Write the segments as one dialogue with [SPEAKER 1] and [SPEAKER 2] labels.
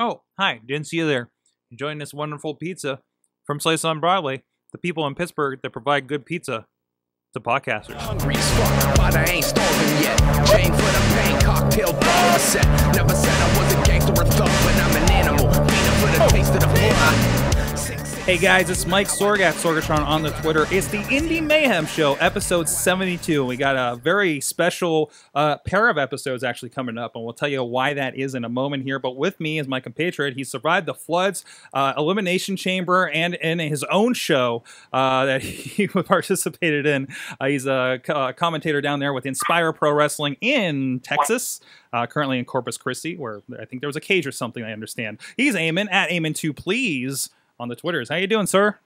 [SPEAKER 1] Oh, hi. Didn't see you there. Enjoying this wonderful pizza from Slice on Broadway. The people in Pittsburgh that provide good pizza to podcasters.
[SPEAKER 2] Hungry fuck, but I ain't starving yet. For the pain, cocktail dog set. Never said
[SPEAKER 1] Hey guys, it's Mike Sorg at Sorgatron on the Twitter. It's the Indie Mayhem Show, episode 72. We got a very special uh, pair of episodes actually coming up, and we'll tell you why that is in a moment here. But with me is my compatriot. He survived the floods, uh, Elimination Chamber, and in his own show uh, that he participated in. Uh, he's a co- commentator down there with Inspire Pro Wrestling in Texas. Uh, currently in Corpus Christi, where I think there was a cage or something. I understand. He's Eamon at Eamon2, please on the Twitters. How you doing, sir?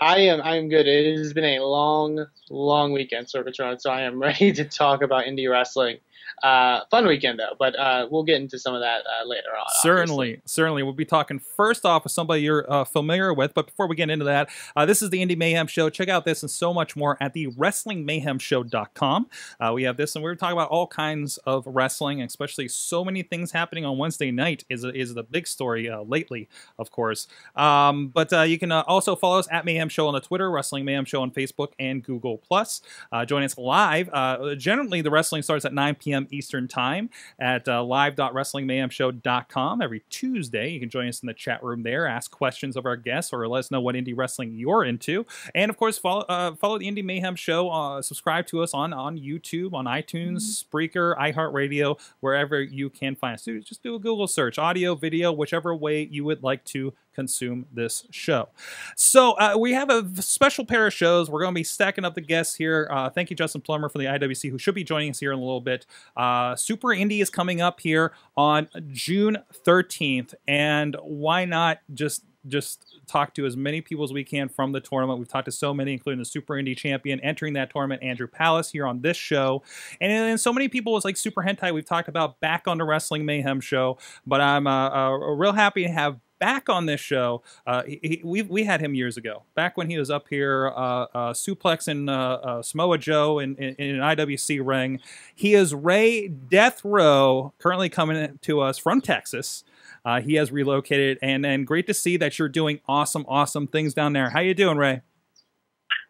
[SPEAKER 3] I am I am good. It has been a long, long weekend, Sorgatron, so I am ready to talk about indie wrestling. Uh, fun weekend though, but uh, we'll get into some of that uh, later on.
[SPEAKER 1] Certainly,
[SPEAKER 3] obviously.
[SPEAKER 1] certainly. We'll be talking first off with somebody you're uh, familiar with. But before we get into that, uh, this is the Indie Mayhem Show. Check out this and so much more at the WrestlingMayhemShow.com. Uh, we have this, and we're talking about all kinds of wrestling, especially so many things happening on Wednesday night is is the big story uh, lately, of course. Um, but you can also follow us at Mayhem Show on the Twitter, Wrestling Mayhem Show on Facebook and Google Plus. Join us live. Generally, the wrestling starts at 9 p.m. Eastern Time at uh, live.wrestlingmayhemshow.com every Tuesday. You can join us in the chat room there, ask questions of our guests, or let us know what indie wrestling you're into. And of course, follow uh, follow the Indie Mayhem Show. Uh, subscribe to us on on YouTube, on iTunes, Spreaker, iHeartRadio, wherever you can find us. Just do a Google search, audio, video, whichever way you would like to consume this show. So uh, we have a special pair of shows. We're going to be stacking up the guests here. Uh, thank you, Justin Plummer, for the IWC, who should be joining us here in a little bit. Uh, Super Indy is coming up here on June 13th, and why not just just talk to as many people as we can from the tournament. We've talked to so many, including the Super Indy champion entering that tournament, Andrew Palace, here on this show. And then so many people, it's like Super Hentai, we've talked about back on the Wrestling Mayhem show. But I'm uh, uh, real happy to have back on this show. Uh, he, he- we we had him years ago, back when he was up here, uh, uh, suplexing uh, uh, Samoa Joe in, in, in an IWC ring. He is Ray Death Row, currently coming to us from Texas. Uh, he has relocated, and and great to see that you're doing awesome, awesome things down there. How you doing, Ray?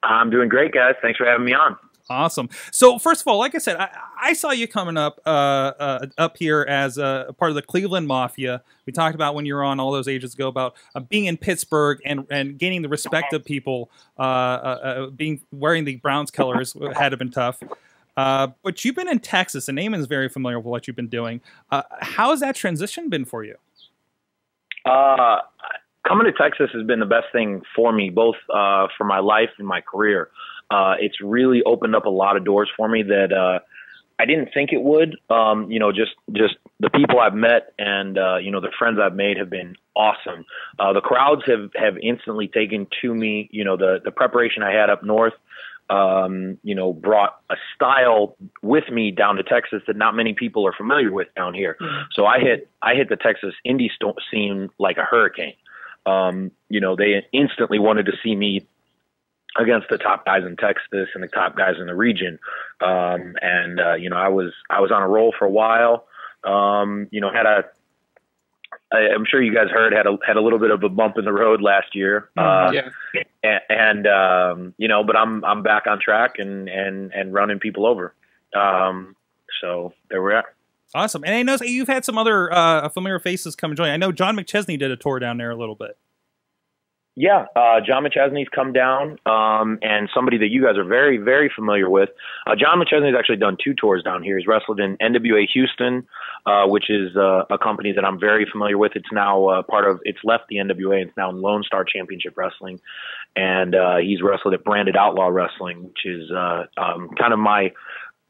[SPEAKER 4] I'm doing great, guys. Thanks for having me on.
[SPEAKER 1] Awesome. So first of all, like I said, I, I saw you coming up uh, uh, up here as a part of the Cleveland Mafia. We talked about when you were on all those ages ago about uh, being in Pittsburgh and and gaining the respect of people. Uh, uh, uh, being wearing the Browns colors had to been tough. But you've been in Texas, and Eamon's very familiar with what you've been doing. How has that transition been for you?
[SPEAKER 4] Uh, coming to Texas has been the best thing for me, both uh, for my life and my career. Uh, it's really opened up a lot of doors for me that uh, I didn't think it would. Um, you know, just just the people I've met and uh, you know the friends I've made have been awesome. Uh, the crowds have have instantly taken to me. You know, the the preparation I had up north. Um, you know, brought a style with me down to Texas that not many people are familiar with down here. So I hit I hit the Texas indie sto- scene like a hurricane. Um, you know, they instantly wanted to see me against the top guys in Texas and the top guys in the region. Um, and uh, you know, I was I was on a roll for a while. Um, you know, had a I- I'm sure you guys heard had a had a little bit of a bump in the road last year. Uh,
[SPEAKER 3] yeah.
[SPEAKER 4] and, and um, you know, but I'm I'm back on track and and and running people over. Um, so there we're at.
[SPEAKER 1] Awesome. And I know you've had some other uh, familiar faces come and join. I know John McChesney did a tour down there a little bit.
[SPEAKER 4] Yeah, uh, John McChesney's come down, um, and somebody that you guys are very, very familiar with. Uh, John McChesney's actually done two tours down here. He's wrestled in NWA Houston, uh, which is uh, a company that I'm very familiar with. It's now uh, part of. It's left the NWA. And it's now in Lone Star Championship Wrestling, and uh, he's wrestled at Branded Outlaw Wrestling, which is uh, um, kind of my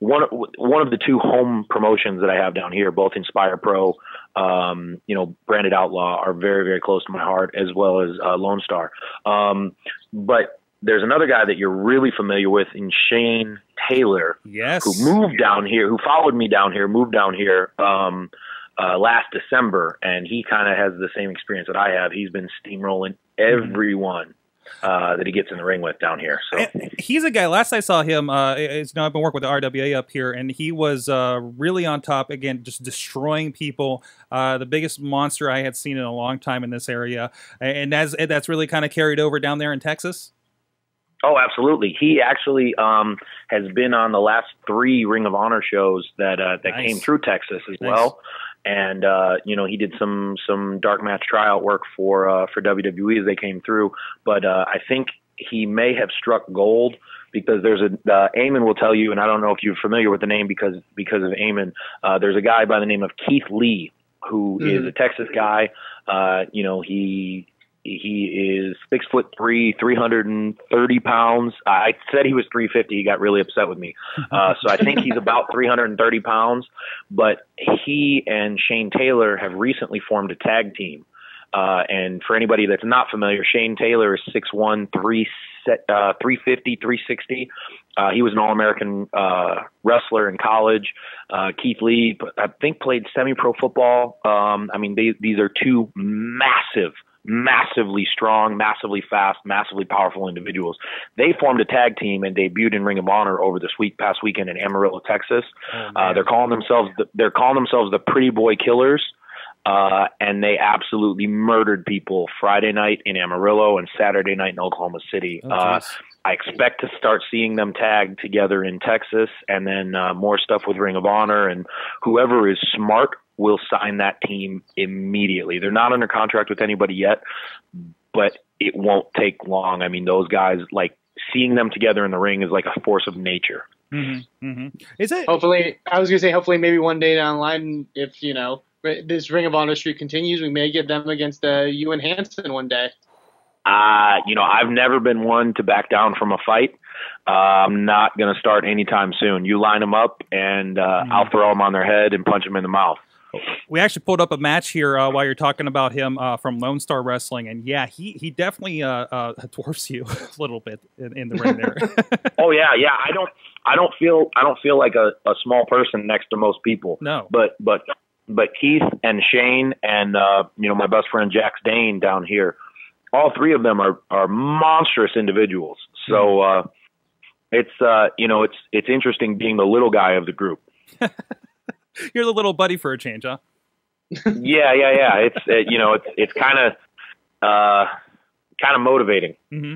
[SPEAKER 4] one one of the two home promotions that I have down here, both Inspire Pro, um, you know, Branded Outlaw are very very close to my heart, as well as uh, Lone Star. Um, but there's another guy that you're really familiar with in Shane Taylor,
[SPEAKER 1] Yes.
[SPEAKER 4] who moved down here, who followed me down here, moved down here um, uh, last December, and he kind of has the same experience that I have. He's been steamrolling everyone uh, that he gets in the ring with down here. So
[SPEAKER 1] And he's a guy. Last I saw him, uh, is, you know, I've been working with the RWA up here, and he was uh, really on top again, just destroying people. Uh, the biggest monster I had seen in a long time in this area, and that's that's really kind of carried over down there in Texas.
[SPEAKER 4] Oh, absolutely. He actually um, has been on the last three Ring of Honor shows that uh, that
[SPEAKER 1] Nice.
[SPEAKER 4] came through Texas as
[SPEAKER 1] Nice.
[SPEAKER 4] well. And uh, you know, he did some some dark match tryout work for uh, for WWE as they came through. But uh, I think he may have struck gold because there's a uh, Eamon will tell you, and I don't know if you're familiar with the name because because of Eamon. Uh, there's a guy by the name of Keith Lee who is
[SPEAKER 3] Mhm.
[SPEAKER 4] a Texas guy. Uh, you know, he he is six foot three, three hundred and thirty pounds. I said he was three fifty. He got really upset with me. Uh, so I think he's about three hundred and thirty pounds. But he and Shane Taylor have recently formed a tag team. Uh, and for anybody that's not familiar, Shane Taylor is six one, three set, uh, three fifty, three sixty. Uh, he was an All-American uh, wrestler in college. Uh, Keith Lee, I think, played semi-pro football. Um, I mean, they, these are two massive, massively strong, massively fast, massively powerful individuals. They formed a tag team and debuted in Ring of Honor over this week, past weekend in Amarillo, Texas. Uh, they're calling themselves the, they're calling themselves the Pretty Boy Killers. Uh, and they absolutely murdered people Friday night in Amarillo and Saturday night in Oklahoma City.
[SPEAKER 1] Oh,
[SPEAKER 4] uh. I expect to start seeing them tagged together in Texas, and then uh, more stuff with Ring of Honor. And whoever is smart will sign that team immediately. They're not under contract with anybody yet, but it won't take long. I mean, those guys like seeing them together in the ring is like a force of nature.
[SPEAKER 1] hmm hmm Is it?
[SPEAKER 3] Hopefully, I was gonna say hopefully maybe one day down the line, if you know this Ring of Honor streak continues, we may get them against uh, you and Hanson one day.
[SPEAKER 4] Uh, you know, I've never been one to back down from a fight. Uh, I'm not going to start anytime soon. You line them up, and uh, I'll throw them on their head and punch them in the mouth.
[SPEAKER 1] We actually pulled up a match here uh, while you're talking about him uh, from Lone Star Wrestling, and yeah, he he definitely uh, uh, dwarfs you a little bit in, in the ring there.
[SPEAKER 4] Oh yeah, yeah. I don't, I don't feel, I don't feel like a, a small person next to most people.
[SPEAKER 1] no.
[SPEAKER 4] But, but, but Keith and Shane and uh, you know my best friend Jax Dane down here, all three of them are are monstrous individuals. So uh, it's uh, you know it's it's interesting being the little guy of the group.
[SPEAKER 1] You're the little buddy for a change, huh?
[SPEAKER 4] yeah, yeah, yeah. It's it, you know, it's it's kind of uh, kind of motivating.
[SPEAKER 1] hmm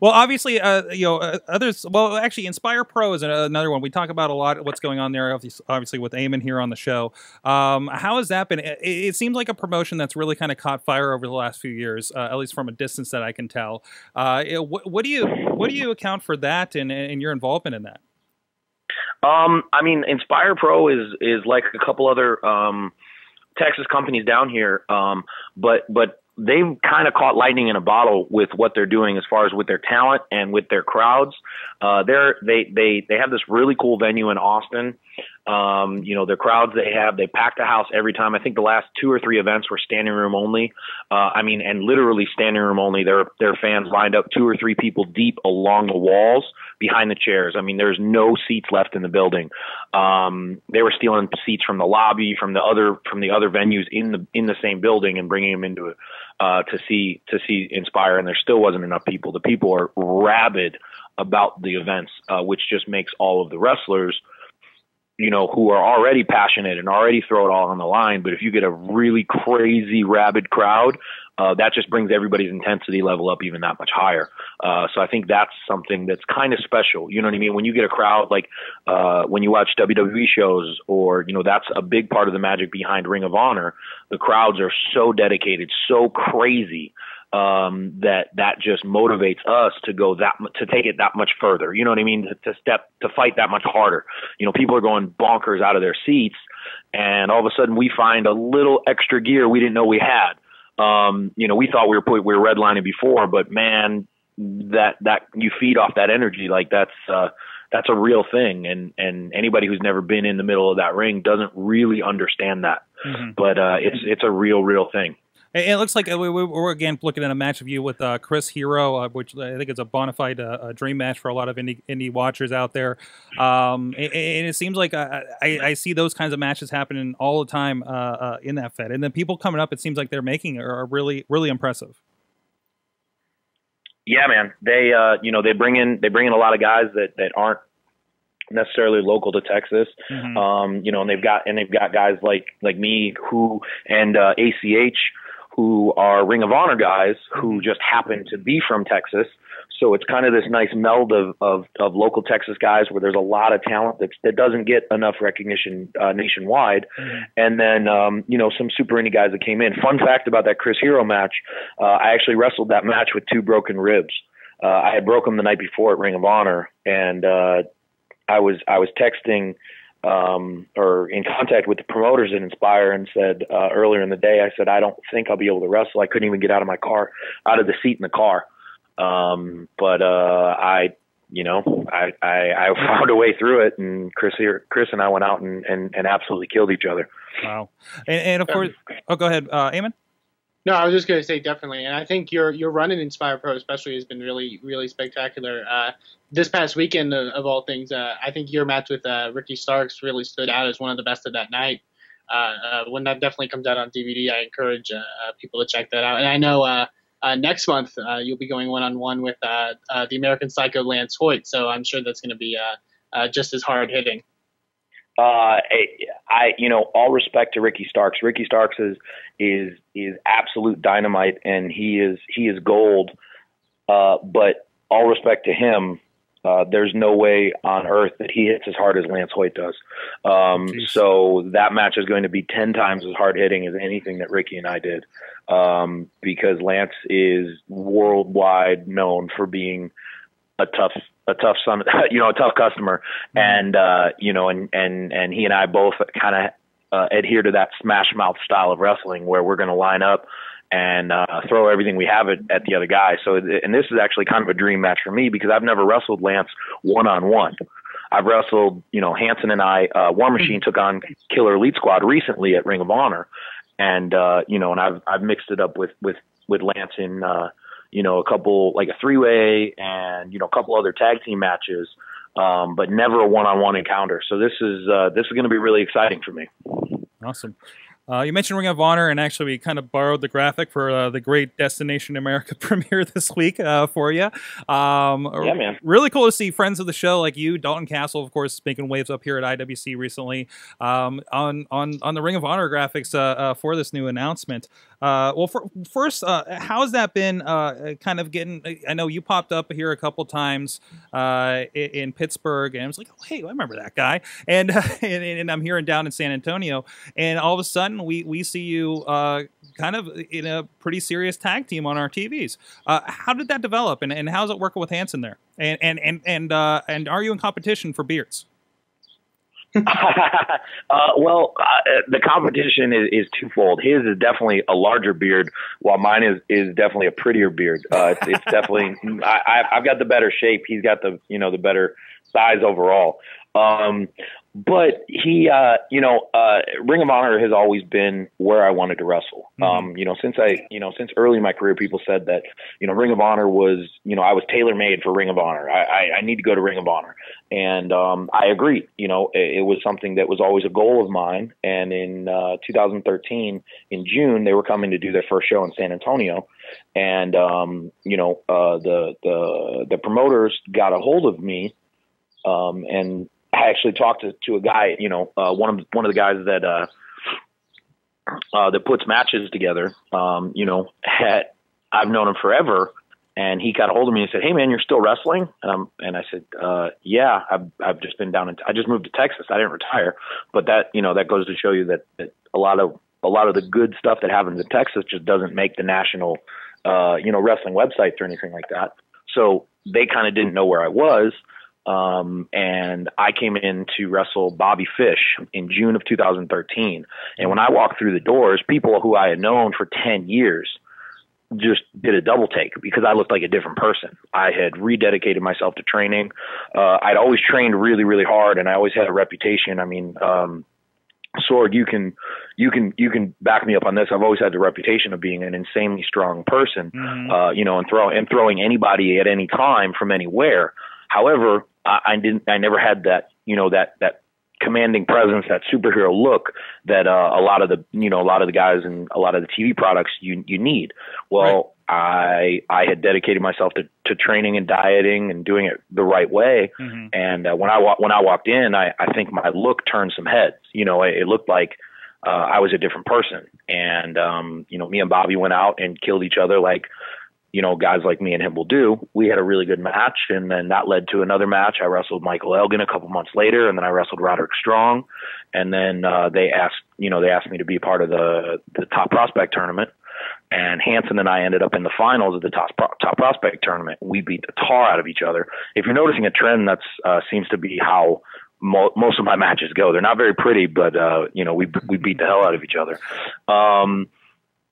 [SPEAKER 1] Well, obviously, uh, you know, uh, others. Well, actually, Inspire Pro is another one. We talk about a lot what's going on there, obviously with Eamon here on the show. Um, how has that been? It, it seems like a promotion that's really kind of caught fire over the last few years, uh, at least from a distance that I can tell. Uh, it- what, what do you what do you account for that and, and your involvement in that?
[SPEAKER 4] Um, I mean, Inspire Pro is is like a couple other um, Texas companies down here, um, but but they've kind of caught lightning in a bottle with what they're doing as far as with their talent and with their crowds. Uh, they're they they they have this really cool venue in Austin. Um, you know, the crowds they have, they pack the house every time. I think the last two or three events were standing room only. Uh, I mean, and literally standing room only. Their their fans lined up two or three people deep along the walls behind the chairs. I mean, there's no seats left in the building. Um, they were stealing seats from the lobby, from the other from the other venues in the in the same building, and bringing them into it uh, to see to see Inspire. And there still wasn't enough people. The people are rabid about the events, uh, which just makes all of the wrestlers you know, who are already passionate and already throw it all on the line. But if you get a really crazy, rabid crowd, uh, that just brings everybody's intensity level up even that much higher. Uh, so I think that's something that's kind of special. You know what I mean? When you get a crowd like uh, when you watch WWE shows, or you know, that's a big part of the magic behind Ring of Honor. The crowds are so dedicated, so crazy um, that that just motivates us to go that to take it that much further. You know what I mean? To, to step to fight that much harder. You know, people are going bonkers out of their seats, and all of a sudden we find a little extra gear we didn't know we had. Um, you know, we thought we were put, we were redlining before, but man, that that you feed off that energy like that's uh, that's a real thing, and and anybody who's never been in the middle of that ring doesn't really understand that.
[SPEAKER 1] Mhm.
[SPEAKER 4] But uh, it's it's a real real thing.
[SPEAKER 1] It, looks like uh, we, we- we're again looking at a match of you with uh, Chris Hero, uh, which I think is a bona fide uh, a dream match for a lot of indie, indie watchers out there. Um, and, and it seems like I, I, I see those kinds of matches happening all the time uh, uh, in that Fed, and then people coming up. It seems like they're making are really really impressive.
[SPEAKER 4] Yeah, man. They uh, you know they bring in they bring in a lot of guys that that aren't necessarily local to Texas.
[SPEAKER 1] Mhm.
[SPEAKER 4] Um, you know, and they've got and they've got guys like like me who and uh, ACH who are Ring of Honor guys who just happen to be from Texas. So it's kind of this nice meld of, of, of local Texas guys where there's a lot of talent that, that doesn't get enough recognition uh, nationwide. And then, um, you know, some super indie guys that came in. Fun fact about that Chris Hero match, uh, I actually wrestled that match with two broken ribs. Uh, I had broke them the night before at Ring of Honor, and uh, I was I was texting um, or in contact with the promoters at Inspire and said uh, earlier in the day, I said I don't think I'll be able to wrestle. I couldn't even get out of my car, out of the seat in the car. Um, but uh, I, you know, I, I I found a way through it, and Chris Hero, Chris and I went out and and, and absolutely killed each other.
[SPEAKER 1] Wow. And, and of course, oh, go ahead, uh, Eamon.
[SPEAKER 3] No, I was just going to say definitely, and I think your your run in Inspire Pro especially has been really really spectacular. Uh, this past weekend, of, all things, uh, I think your match with uh, Ricky Starks really stood out as one of the best of that night. Uh, uh, when that definitely comes out on DVD, I encourage people to check that out. And I know next month you'll be going one on one with the American Psycho Lance Hoyt, so I'm sure that's going to be just as hard hitting.
[SPEAKER 4] Uh, I, you know, all respect to Ricky Starks. Ricky Starks is is is absolute dynamite, and he is he is gold. Uh, but all respect to him. Uh, there's no way on earth that he hits as hard as Lance Hoyt does. Um, so that match is going to be ten times as hard hitting as anything that Ricky and I did, um, because Lance is worldwide known for being a tough a tough son you know a tough customer. And uh you know and and and he and I both kind of uh, adhere to that smash mouth style of wrestling where we're going to line up and uh throw everything we have at, at the other guy. So and this is actually kind of a dream match for me because I've never wrestled Lance one on one I've wrestled you know Hanson and I uh War Machine took on Killer Elite Squad recently at Ring of Honor. And uh you know and I've I've mixed it up with with with Lance in uh you know, a couple like a three way and you know a couple other tag team matches, um, but never a one on one encounter. So this is uh, this is going to be really exciting for me.
[SPEAKER 1] Awesome. Uh, you mentioned Ring of Honor, and actually, we kind of borrowed the graphic for uh, the Great Destination America premiere this week uh, for you. Um,
[SPEAKER 4] Yeah, man.
[SPEAKER 1] Really cool to see friends of the show like you, Dalton Castle, of course, making waves up here at IWC recently um, on on on the Ring of Honor graphics uh, uh, for this new announcement. Uh, well, for, first, uh, how's that been? Uh, kind of getting. I know you popped up here a couple times uh, in, in Pittsburgh, and I was like, oh, "Hey, I remember that guy." And, and and I'm here and down in San Antonio, and all of a sudden we we see you uh, kind of in a pretty serious tag team on our TVs. Uh, how did that develop, and, and how's it working with Hanson there? And and and and uh, and are you in competition for beards?
[SPEAKER 4] uh, well, uh, the competition is, is twofold. His is definitely a larger beard, while mine is is definitely a prettier beard. Uh, it's, it's definitely I, I- I've got the better shape. He's got the you know the better size overall. Um, but he, uh, you know, uh, Ring of Honor has always been where I wanted to wrestle. Um, you know, since I, you know, since early in my career, people said that, you know, Ring of Honor was, you know, I was tailor made for Ring of Honor. I, I, I need to go to Ring of Honor. And, um, I agreed, you know, it, it was something that was always a goal of mine. And in, uh, 2013, in June, they were coming to do their first show in San Antonio. And, um, you know, uh, the, the, the promoters got a hold of me um, and I actually talked to, to a guy, you know, uh, one of one of the guys that uh, uh, that puts matches together. Um, you know, had, I've known him forever, and he got a hold of me and said, "Hey, man, you're still wrestling?" And I'm and I said, uh, "Yeah, I've I've just been down in I just moved to Texas. I didn't retire, but that you know that goes to show you that, that a lot of a lot of the good stuff that happens in Texas just doesn't make the national, uh, you know, wrestling websites or anything like that. So they kind of didn't know where I was." Um, and I came in to wrestle Bobby Fish in June of 2013. And when I walked through the doors, people who I had known for 10 years just did a double take because I looked like a different person. I had rededicated myself to training. Uh, I'd always trained really, really hard, and I always had a reputation. I mean, um, Sorg, you can, you can, you can back me up on this. I've always had the reputation of being an insanely strong person, uh, you know, and throw and throwing anybody at any time from anywhere. However, I, I didn't. I never had that. You know that that commanding presence, that superhero look that uh, a lot of the you know a lot of the guys and a lot of the TV products you you need. Well, I I had dedicated myself to, to training and dieting and doing it the right way.
[SPEAKER 1] Mhm.
[SPEAKER 4] And uh, when I wa- when I walked in, I, I think my look turned some heads. You know, it, it looked like uh, I was a different person. And um, you know, me and Bobby went out and killed each other like you know guys like me and him will do. We had a really good match, and then that led to another match. I wrestled Michael Elgin a couple months later, and then I wrestled Roderick Strong. And then uh, they asked, you know, they asked me to be part of the the top prospect tournament and Hanson and I ended up in the finals of the top top prospect tournament. We beat the tar out of each other. If you're noticing a trend, that's uh, seems to be how mo- most of my matches go. They're not very pretty, but uh, you know we we beat the hell out of each other. Um,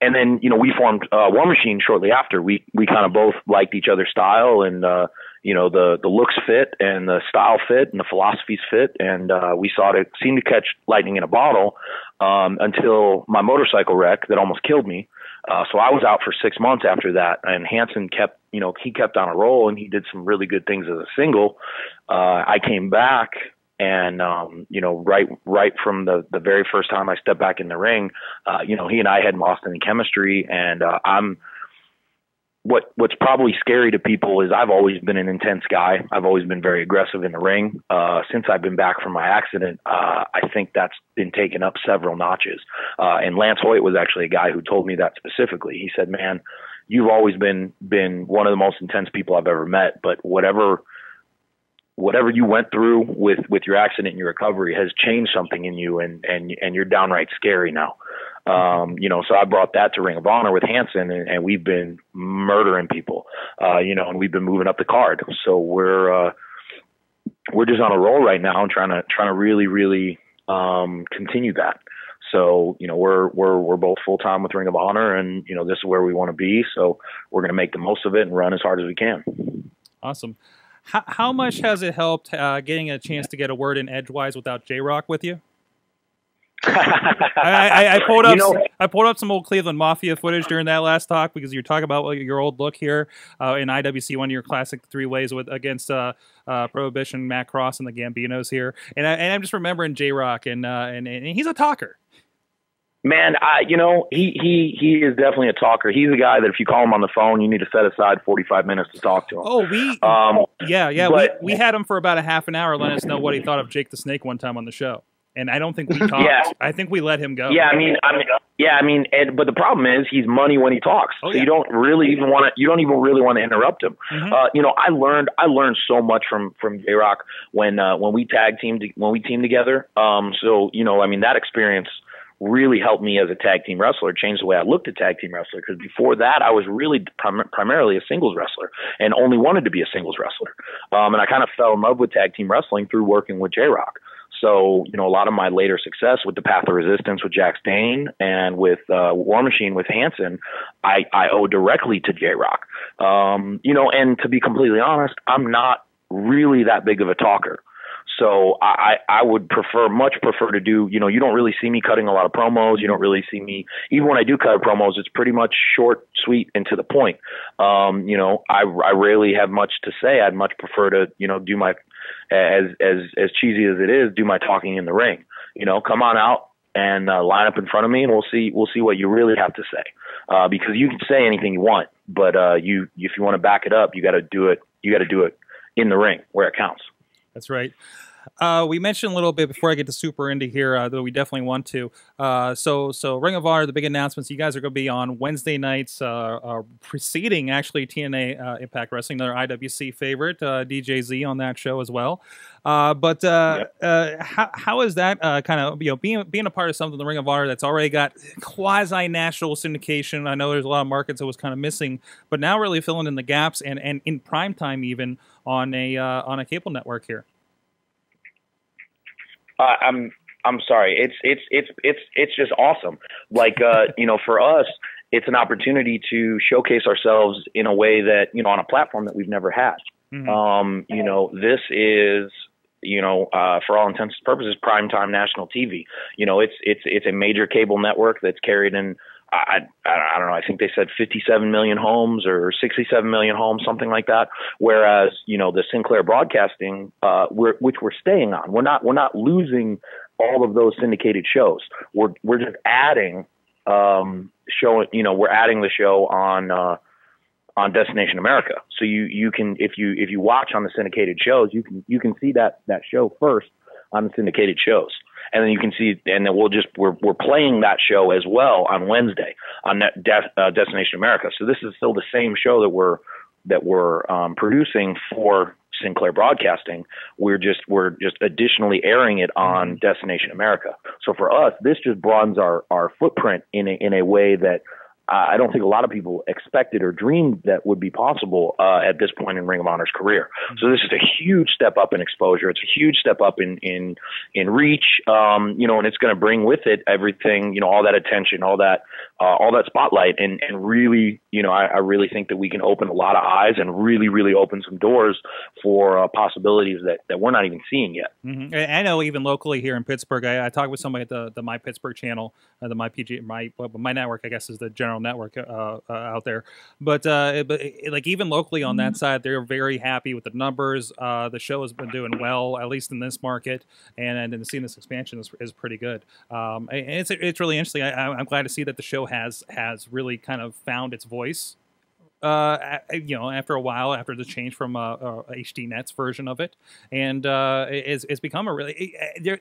[SPEAKER 4] and then you know we formed uh, War Machine shortly after. We we kind of both liked each other's style and. Uh, you know the the looks fit and the style fit and the philosophies fit and uh we saw it seemed to catch lightning in a bottle um until my motorcycle wreck that almost killed me uh, so I was out for six months after that, and Hanson kept, you know, he kept on a roll, and he did some really good things as a single. Uh, I came back, and um, you know, right, right from the the very first time I stepped back in the ring, uh, you know, he and I hadn't lost any chemistry, and uh, I'm. What what's probably scary to people is I've always been an intense guy. I've always been very aggressive in the ring. Uh, since I've been back from my accident, uh, I think that's been taken up several notches. Uh, and Lance Hoyt was actually a guy who told me that specifically. He said, "Man, you've always been been one of the most intense people I've ever met, but whatever whatever you went through with with your accident and your recovery has changed something in you, and and and you're downright scary now." Um, you know, so I brought that to Ring of Honor with Hanson, and, and we've been murdering people, uh, you know, and we've been moving up the card. So we're uh, we're just on a roll right now, and trying to trying to really really um, continue that. So you know we're we're we're both full time with Ring of Honor, and you know this is where we want to be. So we're going to make the most of it and run as hard as we can.
[SPEAKER 1] Awesome. How, how much has it helped uh, getting a chance to get a word in edgewise without J Rock with you? I, I, I pulled up
[SPEAKER 4] You know-
[SPEAKER 1] I pulled up some old Cleveland Mafia footage during that last talk because you're talking about your old look here uh, in IWC, one of your classic three ways with against uh, uh, Prohibition, Matt Cross, and the Gambinos here, and I, and I'm just remembering J Rock and, uh, and and he's a talker.
[SPEAKER 4] Man, I you know he he he is definitely a talker. He's a guy that if you call him on the phone, you need to set aside 45 minutes to talk to him.
[SPEAKER 1] Oh, we
[SPEAKER 4] Um,
[SPEAKER 1] yeah yeah
[SPEAKER 4] but-
[SPEAKER 1] we, we had him for about a half an hour, letting us know what he thought of Jake the Snake one time on the show, and I don't think we talked.
[SPEAKER 4] Yeah.
[SPEAKER 1] I think we let him go.
[SPEAKER 4] Yeah, I mean, I mean, yeah, I mean, and, but the problem is he's money when he talks.
[SPEAKER 1] Oh,
[SPEAKER 4] so
[SPEAKER 1] yeah.
[SPEAKER 4] you don't really even want to. You don't even really want to interrupt him.
[SPEAKER 1] Mhm.
[SPEAKER 4] Uh, you know, I learned I learned so much from from J Rock when uh, when we tag team when we teamed together. Um, so you know, I mean, that experience really helped me as a tag team wrestler, changed the way I looked at tag team wrestler. Because before that, I was really prim- primarily a singles wrestler and only wanted to be a singles wrestler. Um, and I kind of fell in love with tag team wrestling through working with J Rock. So, you know, a lot of my later success with the Path of Resistance with Jax Dane and with uh, War Machine with Hanson, I, I owe directly to J Rock. Um, you know, and to be completely honest, I'm not really that big of a talker. So I, I would prefer, much prefer to do, you know, you don't really see me cutting a lot of promos. You don't really see me, even when I do cut promos, it's pretty much short, sweet, and to the point. Um, you know, I, I rarely have much to say. I'd much prefer to, you know, do my, as, as, as cheesy as it is, do my talking in the ring. You know, come on out and uh, line up in front of me and we'll see, we'll see what you really have to say. Uh, because you can say anything you want, but, uh, you, if you want to back it up, you got to do it, you got to do it in the ring where it counts.
[SPEAKER 1] That's right. Uh, we mentioned a little bit before I get to super indy here, uh, though we definitely want to. Uh, so, so Ring of Honor, the big announcements. You guys are going to be on Wednesday nights, uh, uh, preceding actually TNA uh, Impact Wrestling, another IWC favorite, uh, DJ Z on that show as well. Uh, but uh, uh, how, how is that uh, kind of you know being being a part of something the Ring of Honor that's already got quasi national syndication? I know there's a lot of markets that was kind of missing, but now really filling in the gaps and and in prime time even on a uh, on a cable network here.
[SPEAKER 4] Uh, I'm I'm sorry. It's it's it's it's it's just awesome. Like uh, you know, for us, it's an opportunity to showcase ourselves in a way that you know on a platform that we've never had.
[SPEAKER 1] Mhm.
[SPEAKER 4] Um, you know, this is you know, uh, for all intents and purposes, primetime national TV. You know, it's it's it's a major cable network that's carried in. I, I I don't know. I think they said 57 million homes or 67 million homes, something like that. Whereas you know the Sinclair Broadcasting, uh, we're, which we're staying on, we're not we're not losing all of those syndicated shows. We're we're just adding um, showing. You know, we're adding the show on. Uh, on Destination America. So you you can if you if you watch on the syndicated shows, you can you can see that that show first on the syndicated shows. And then you can see, and then we'll just we're we're playing that show as well on Wednesday on that De- uh, Destination America. So this is still the same show that we're that we're um, producing for Sinclair Broadcasting. We're just we're just additionally airing it on Destination America. So for us, this just broadens our our footprint in a, in a way that uh, I don't think a lot of people expected or dreamed that would be possible uh, at this point in Ring of Honor's career. So this is a huge step up in exposure. It's a huge step up in in in reach. Um, you know, and it's going to bring with it everything. You know, all that attention, all that uh, all that spotlight, and and really, you know, I, I really think that we can open a lot of eyes and really really open some doors for uh, possibilities that that we're not even seeing yet.
[SPEAKER 1] Mm-hmm. I know even locally here in Pittsburgh, I, I talked with somebody at the, the My Pittsburgh channel, uh, the My PG, my my network, I guess, is the general network uh, uh, out there. But uh, but like even locally on that side, they're very happy with the numbers. Uh, the show has been doing well, at least in this market, and and seeing this expansion is, is pretty good. Um, and it's it's really interesting. I, I'm glad to see that the show has has really kind of found its voice uh, you know, after a while, after the change from uh, uh, HD Net's version of it, and uh, it's, it's become a really.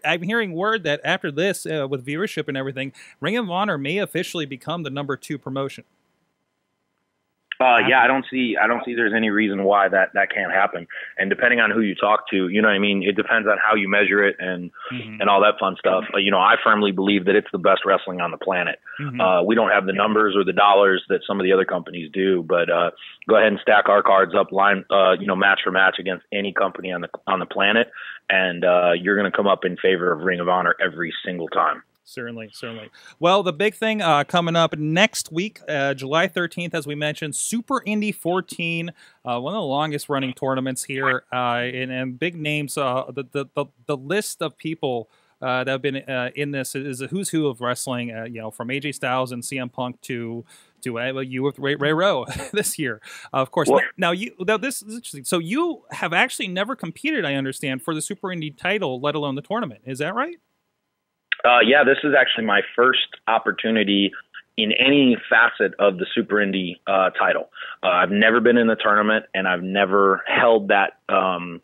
[SPEAKER 1] I'm hearing word that after this, uh, with viewership and everything, Ring of Honor may officially become the number two promotion.
[SPEAKER 4] Uh, yeah, I don't see I don't see there's any reason why that that can't happen. And depending on who you talk to, you know what I mean, it depends on how you measure it and
[SPEAKER 1] Mm-hmm.
[SPEAKER 4] and all that fun stuff. Uh, you know, I firmly believe that it's the best wrestling on the planet.
[SPEAKER 1] Mhm.
[SPEAKER 4] Uh, we don't have the numbers or the dollars that some of the other companies do, but uh, go ahead and stack our cards up line, uh, you know, match for match against any company on the on the planet, and uh, you're going to come up in favor of Ring of Honor every single time.
[SPEAKER 1] Certainly, certainly. Well, the big thing uh, coming up next week, uh, July 13th, as we mentioned, Super Indy 14, uh, one of the longest running tournaments here, uh, and, and big names. Uh, the, the, the, the list of people uh, that have been uh, in this is a who's who of wrestling, uh, you know, from AJ Styles and CM Punk to to uh, you with Ray, Ray Rowe this year. of course,
[SPEAKER 4] Well-
[SPEAKER 1] now you now this is interesting. So you have actually never competed, I understand, for the Super Indy title, let alone the tournament. Is that right?
[SPEAKER 4] Uh, yeah, this is actually my first opportunity in any facet of the Super Indy uh, title. Uh, I've never been in the tournament, and I've never held that um,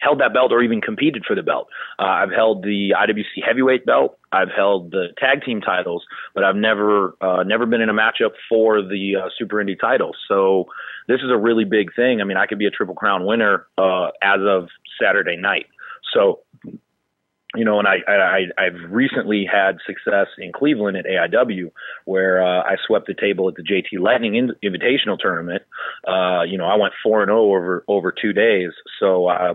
[SPEAKER 4] held that belt or even competed for the belt. Uh, I've held the IWC heavyweight belt. I've held the tag team titles, but I've never uh, never been in a matchup for the uh, Super Indy title. So this is a really big thing. I mean, I could be a Triple Crown winner as of Saturday night. So you know, and I, I I've recently had success in Cleveland at AIW, where uh, I swept the table at the JT Lightning in- Invitational Tournament. Uh, you know, I went four and zero over over two days. So uh,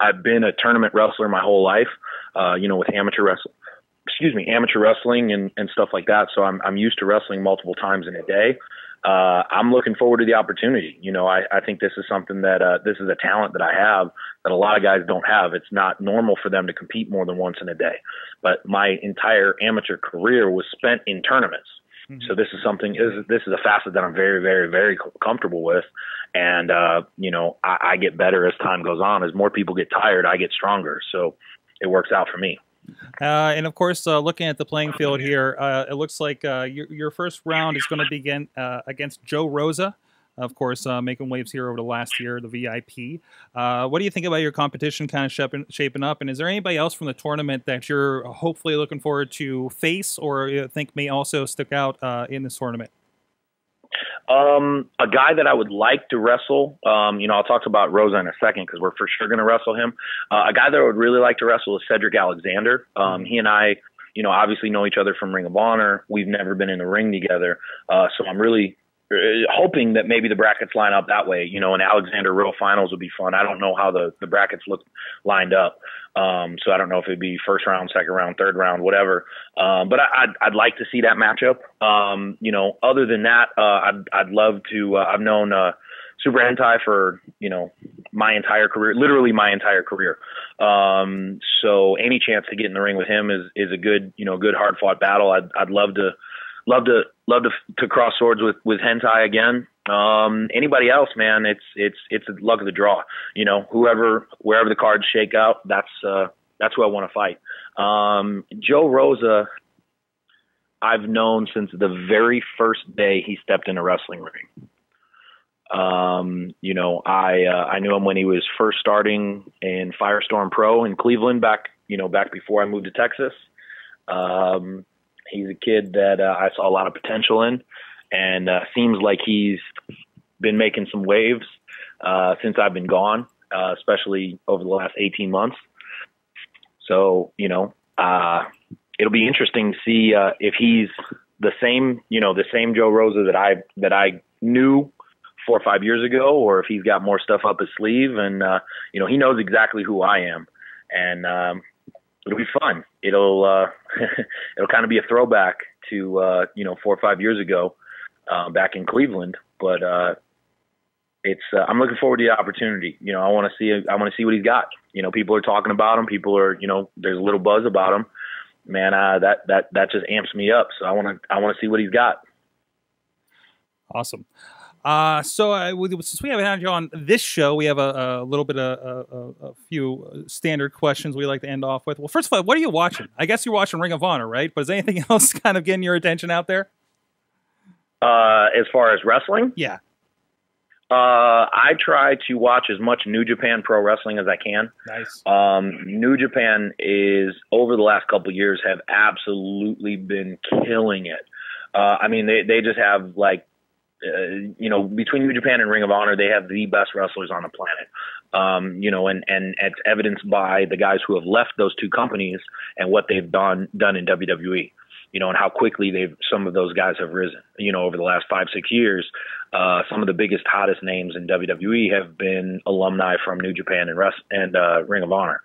[SPEAKER 4] I've been a tournament wrestler my whole life. Uh, you know, with amateur wrestling, excuse me, amateur wrestling and and stuff like that. So I'm I'm used to wrestling multiple times in a day. Uh, I'm looking forward to the opportunity. You know, I, I think this is something that uh, this is a talent that I have that a lot of guys don't have. It's not normal for them to compete more than once in a day. But my entire amateur career was spent in tournaments. So this is something. This is, this is a facet that I'm very, very, very comfortable with, and uh, you know, I, I get better as time goes on. As more people get tired, I get stronger. So it works out for me.
[SPEAKER 1] Uh, and of course, uh, looking at the playing field here, uh, it looks like uh, your, your first round is going to begin uh, against Joe Rosa. Of course, uh, making waves here over the last year, the VIP. What do you think about your competition kind of shaping, shaping up? And is there anybody else from the tournament that you're hopefully looking forward to face or think may also stick out in this tournament?
[SPEAKER 4] Um, a guy that I would like to wrestle, um, you know, I'll talk about Rosa in a second because we're for sure going to wrestle him. Uh, a guy that I would really like to wrestle is Cedric Alexander. Um, he and I, you know, obviously know each other from Ring of Honor. We've never been in the ring together, uh, so I'm really hoping that maybe the brackets line up that way. You know, an Alexander Rowe finals would be fun. I don't know how the the brackets look lined up, um, so I don't know if it'd be first round, second round, third round, whatever. Um, but I, I'd I'd like to see that matchup. Um, you know, other than that, uh, I'd I'd love to. Uh, I've known. Uh, Super Hentai for you know my entire career, literally my entire career. Um, so any chance to get in the ring with him is is a good you know good hard fought battle. I'd I'd love to love to love to to cross swords with with Hentai again. Um, anybody else, man, it's it's it's the luck of the draw. You know, whoever wherever the cards shake out, that's uh, that's who I want to fight. Um, Joe Rosa, I've known since the very first day he stepped in a wrestling ring. Um, you know, I uh, I knew him when he was first starting in Firestorm Pro in Cleveland back you know back before I moved to Texas. Um, he's a kid that uh, I saw a lot of potential in, and uh, seems like he's been making some waves uh, since I've been gone, uh, especially over the last 18 months. So you know, uh, it'll be interesting to see uh, if he's the same, you know, the same Joe Rosa that I that I knew four or five years ago, or if he's got more stuff up his sleeve. And uh, you know, he knows exactly who I am, and um, it'll be fun. It'll uh, it'll kind of be a throwback to uh, you know four or five years ago uh, back in Cleveland, but. Uh, it's uh, I'm looking forward to the opportunity. You know, I want to see I want to see what he's got. You know, people are talking about him. People are you know there's a little buzz about him. Man, uh, that that that just amps me up. So I want to I want to see what he's got.
[SPEAKER 1] Awesome. Uh, so uh, since we haven't had you on this show, we have a, a little bit of a, a, few standard questions we like to end off with. Well, first of all, what are you watching? I guess you're watching Ring of Honor, right? But is anything else kind of getting your attention out there?
[SPEAKER 4] Uh, as far as wrestling,
[SPEAKER 1] yeah.
[SPEAKER 4] Uh, I try to watch as much New Japan Pro Wrestling as I can.
[SPEAKER 1] Nice.
[SPEAKER 4] Um, New Japan is over the last couple of years have absolutely been killing it. Uh, I mean, they they just have like, uh, you know, between New Japan and Ring of Honor, they have the best wrestlers on the planet. Um, you know, and and it's evidenced by the guys who have left those two companies and what they've done done in WWE you know, and how quickly they've some of those guys have risen. You know, over the last five six years, uh, some of the biggest hottest names in WWE have been alumni from New Japan and Rest and uh, Ring of Honor.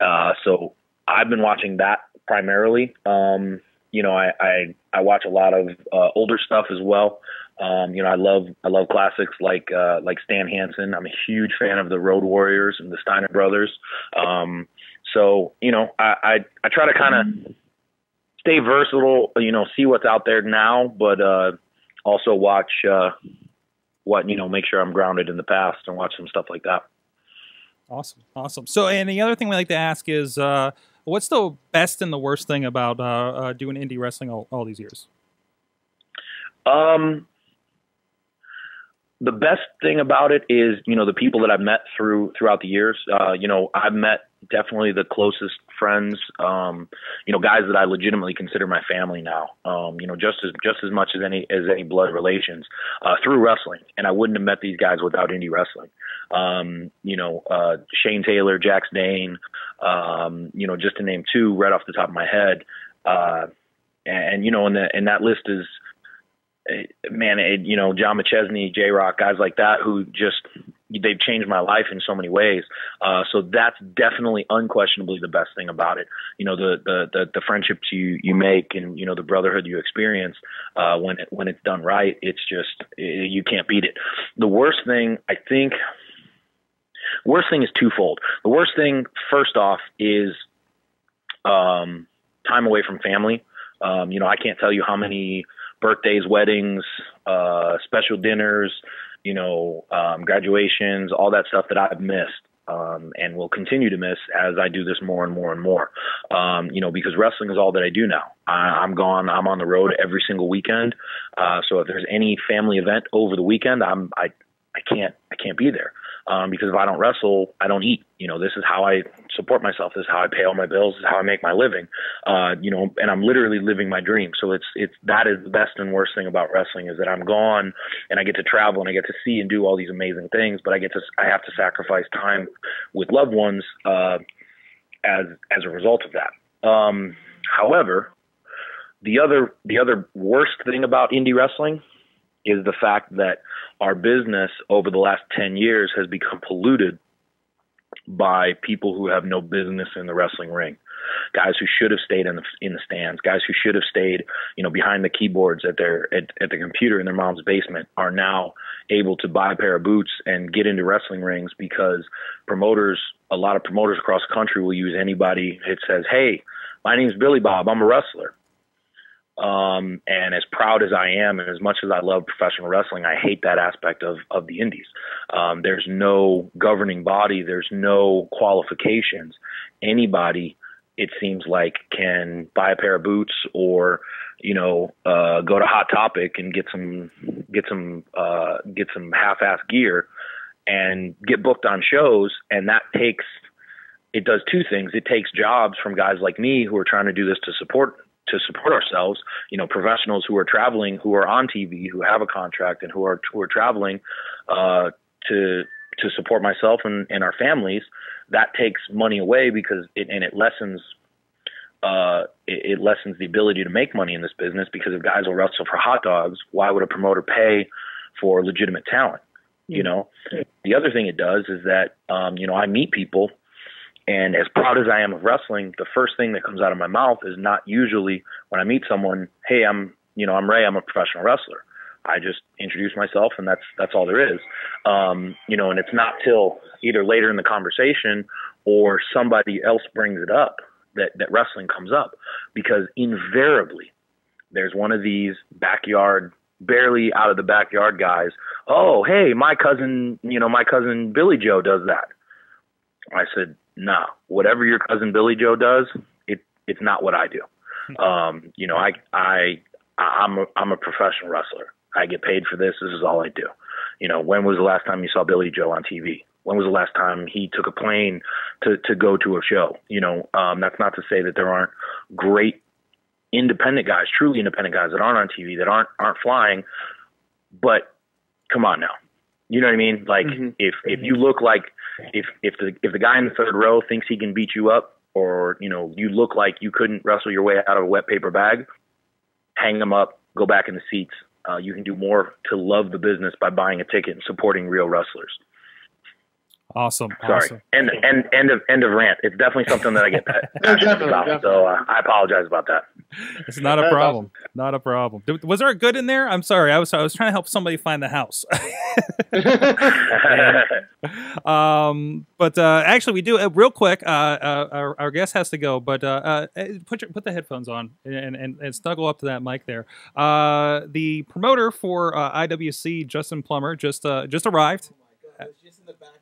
[SPEAKER 4] Uh, so I've been watching that primarily. Um, you know, I, I I watch a lot of uh, older stuff as well. Um, you know, I love I love classics like uh, like Stan Hansen. I'm a huge fan of the Road Warriors and the Steiner Brothers. Um, so you know, I I, I try to kind of stay versatile, you know, see what's out there now, but uh, also watch uh, what you know, make sure I'm grounded in the past and watch some stuff like that.
[SPEAKER 1] Awesome, awesome. So, and the other thing we like to ask is, uh, what's the best and the worst thing about uh, uh, doing indie wrestling all, all these years?
[SPEAKER 4] Um, the best thing about it is, you know, the people that I've met through throughout the years. Uh, you know, I've met definitely the closest friends. Um, you know, guys that I legitimately consider my family now. Um, you know, just as just as much as any as any blood relations uh, through wrestling. And I wouldn't have met these guys without indie wrestling. Um, you know, uh, Shane Taylor, Jax Dane. Um, you know, just to name two right off the top of my head. Uh, and, and you know, and the, and that list is man, it, you know, John McChesney, J Rock, guys like that who just they've changed my life in so many ways. Uh, so that's definitely unquestionably the best thing about it. You know, the the the, the friendships you you make and you know the brotherhood you experience uh, when it when it's done right. It's just it, you can't beat it. The worst thing I think. Worst thing is twofold. The worst thing, first off, is um, time away from family. Um, you know, I can't tell you how many birthdays, weddings, uh, special dinners, you know, um, graduations, all that stuff that I've missed. Um, and will continue to miss as I do this more and more and more. Um, you know, because wrestling is all that I do now. I, I'm gone. I'm on the road every single weekend. Uh, so if there's any family event over the weekend, I'm I I can't I can't be there um, because if I don't wrestle, I don't eat. You know, this is how I support myself. This is how I pay all my bills. This is how I make my living. Uh, you know, and I'm literally living my dream. So it's it's that is the best and worst thing about wrestling is that I'm gone and I get to travel and I get to see and do all these amazing things, but I get to I have to sacrifice time with loved ones uh, as as a result of that. Um, however, the other the other worst thing about indie wrestling is the fact that our business over the last 10 years has become polluted by people who have no business in the wrestling ring. Guys who should have stayed in the in the stands, guys who should have stayed, you know, behind the keyboards at their at, at the computer in their mom's basement are now able to buy a pair of boots and get into wrestling rings because promoters, a lot of promoters across the country will use anybody that says, "Hey, my name's Billy Bob. I'm a wrestler." Um, and as proud as I am, and as much as I love professional wrestling, I hate that aspect of of the indies. Um, there's no governing body. There's no qualifications. Anybody it seems like can buy a pair of boots or you know uh, go to Hot Topic and get some get some uh, get some half-ass gear and get booked on shows, and that takes it does two things. It takes jobs from guys like me who are trying to do this to support to support ourselves. You know, professionals who are traveling, who are on TV, who have a contract, and who are who are traveling uh, to to support myself and, and our families. That takes money away because it and it lessens uh, it, it lessens the ability to make money in this business because if guys will wrestle for hot dogs, why would a promoter pay for legitimate talent? You know, the other thing it does is that um, you know I meet people and as proud as I am of wrestling, the first thing that comes out of my mouth is not usually when I meet someone, "Hey, I'm, you know, I'm Ray. I'm a professional wrestler." I just introduce myself, and that's that's all there is. Um, you know, and it's not till either later in the conversation or somebody else brings it up that that wrestling comes up, because invariably there's one of these backyard, barely out of the backyard guys. Oh, hey, my cousin, you know, my cousin Billy Joe does that. I said, nah, whatever your cousin Billy Joe does, it it's not what I do. Um, you know, I I I'm a, I'm a professional wrestler. I get paid for this. This is all I do. You know, when was the last time you saw Billy Joe on TV? When was the last time he took a plane to to go to a show? You know, um, that's not to say that there aren't great independent guys, truly independent guys that aren't on TV, that aren't aren't flying. But come on now, you know what I mean? Like
[SPEAKER 3] Mm-hmm.
[SPEAKER 4] if if you look like if if the if the guy in the third row thinks he can beat you up, or you know you look like you couldn't wrestle your way out of a wet paper bag, hang them up, go back in the seats. Uh, you can do more to love the business by buying a ticket and supporting real wrestlers.
[SPEAKER 1] Awesome.
[SPEAKER 4] Sorry,
[SPEAKER 1] Awesome.
[SPEAKER 4] end end end of end of rant. It's definitely something that I get pa- passionate about. So uh, I apologize about that.
[SPEAKER 1] It's not a problem. Not a problem. Was there a good in there? I'm sorry. I was I was trying to help somebody find the house. um, but uh, actually, we do uh, real quick. Uh, uh, our, our guest has to go, but uh, uh, put your, put the headphones on and, and, and snuggle up to that mic there. Uh, the promoter for uh, IWC, Justin Plummer, just uh, just arrived.
[SPEAKER 5] I was just in the backyard of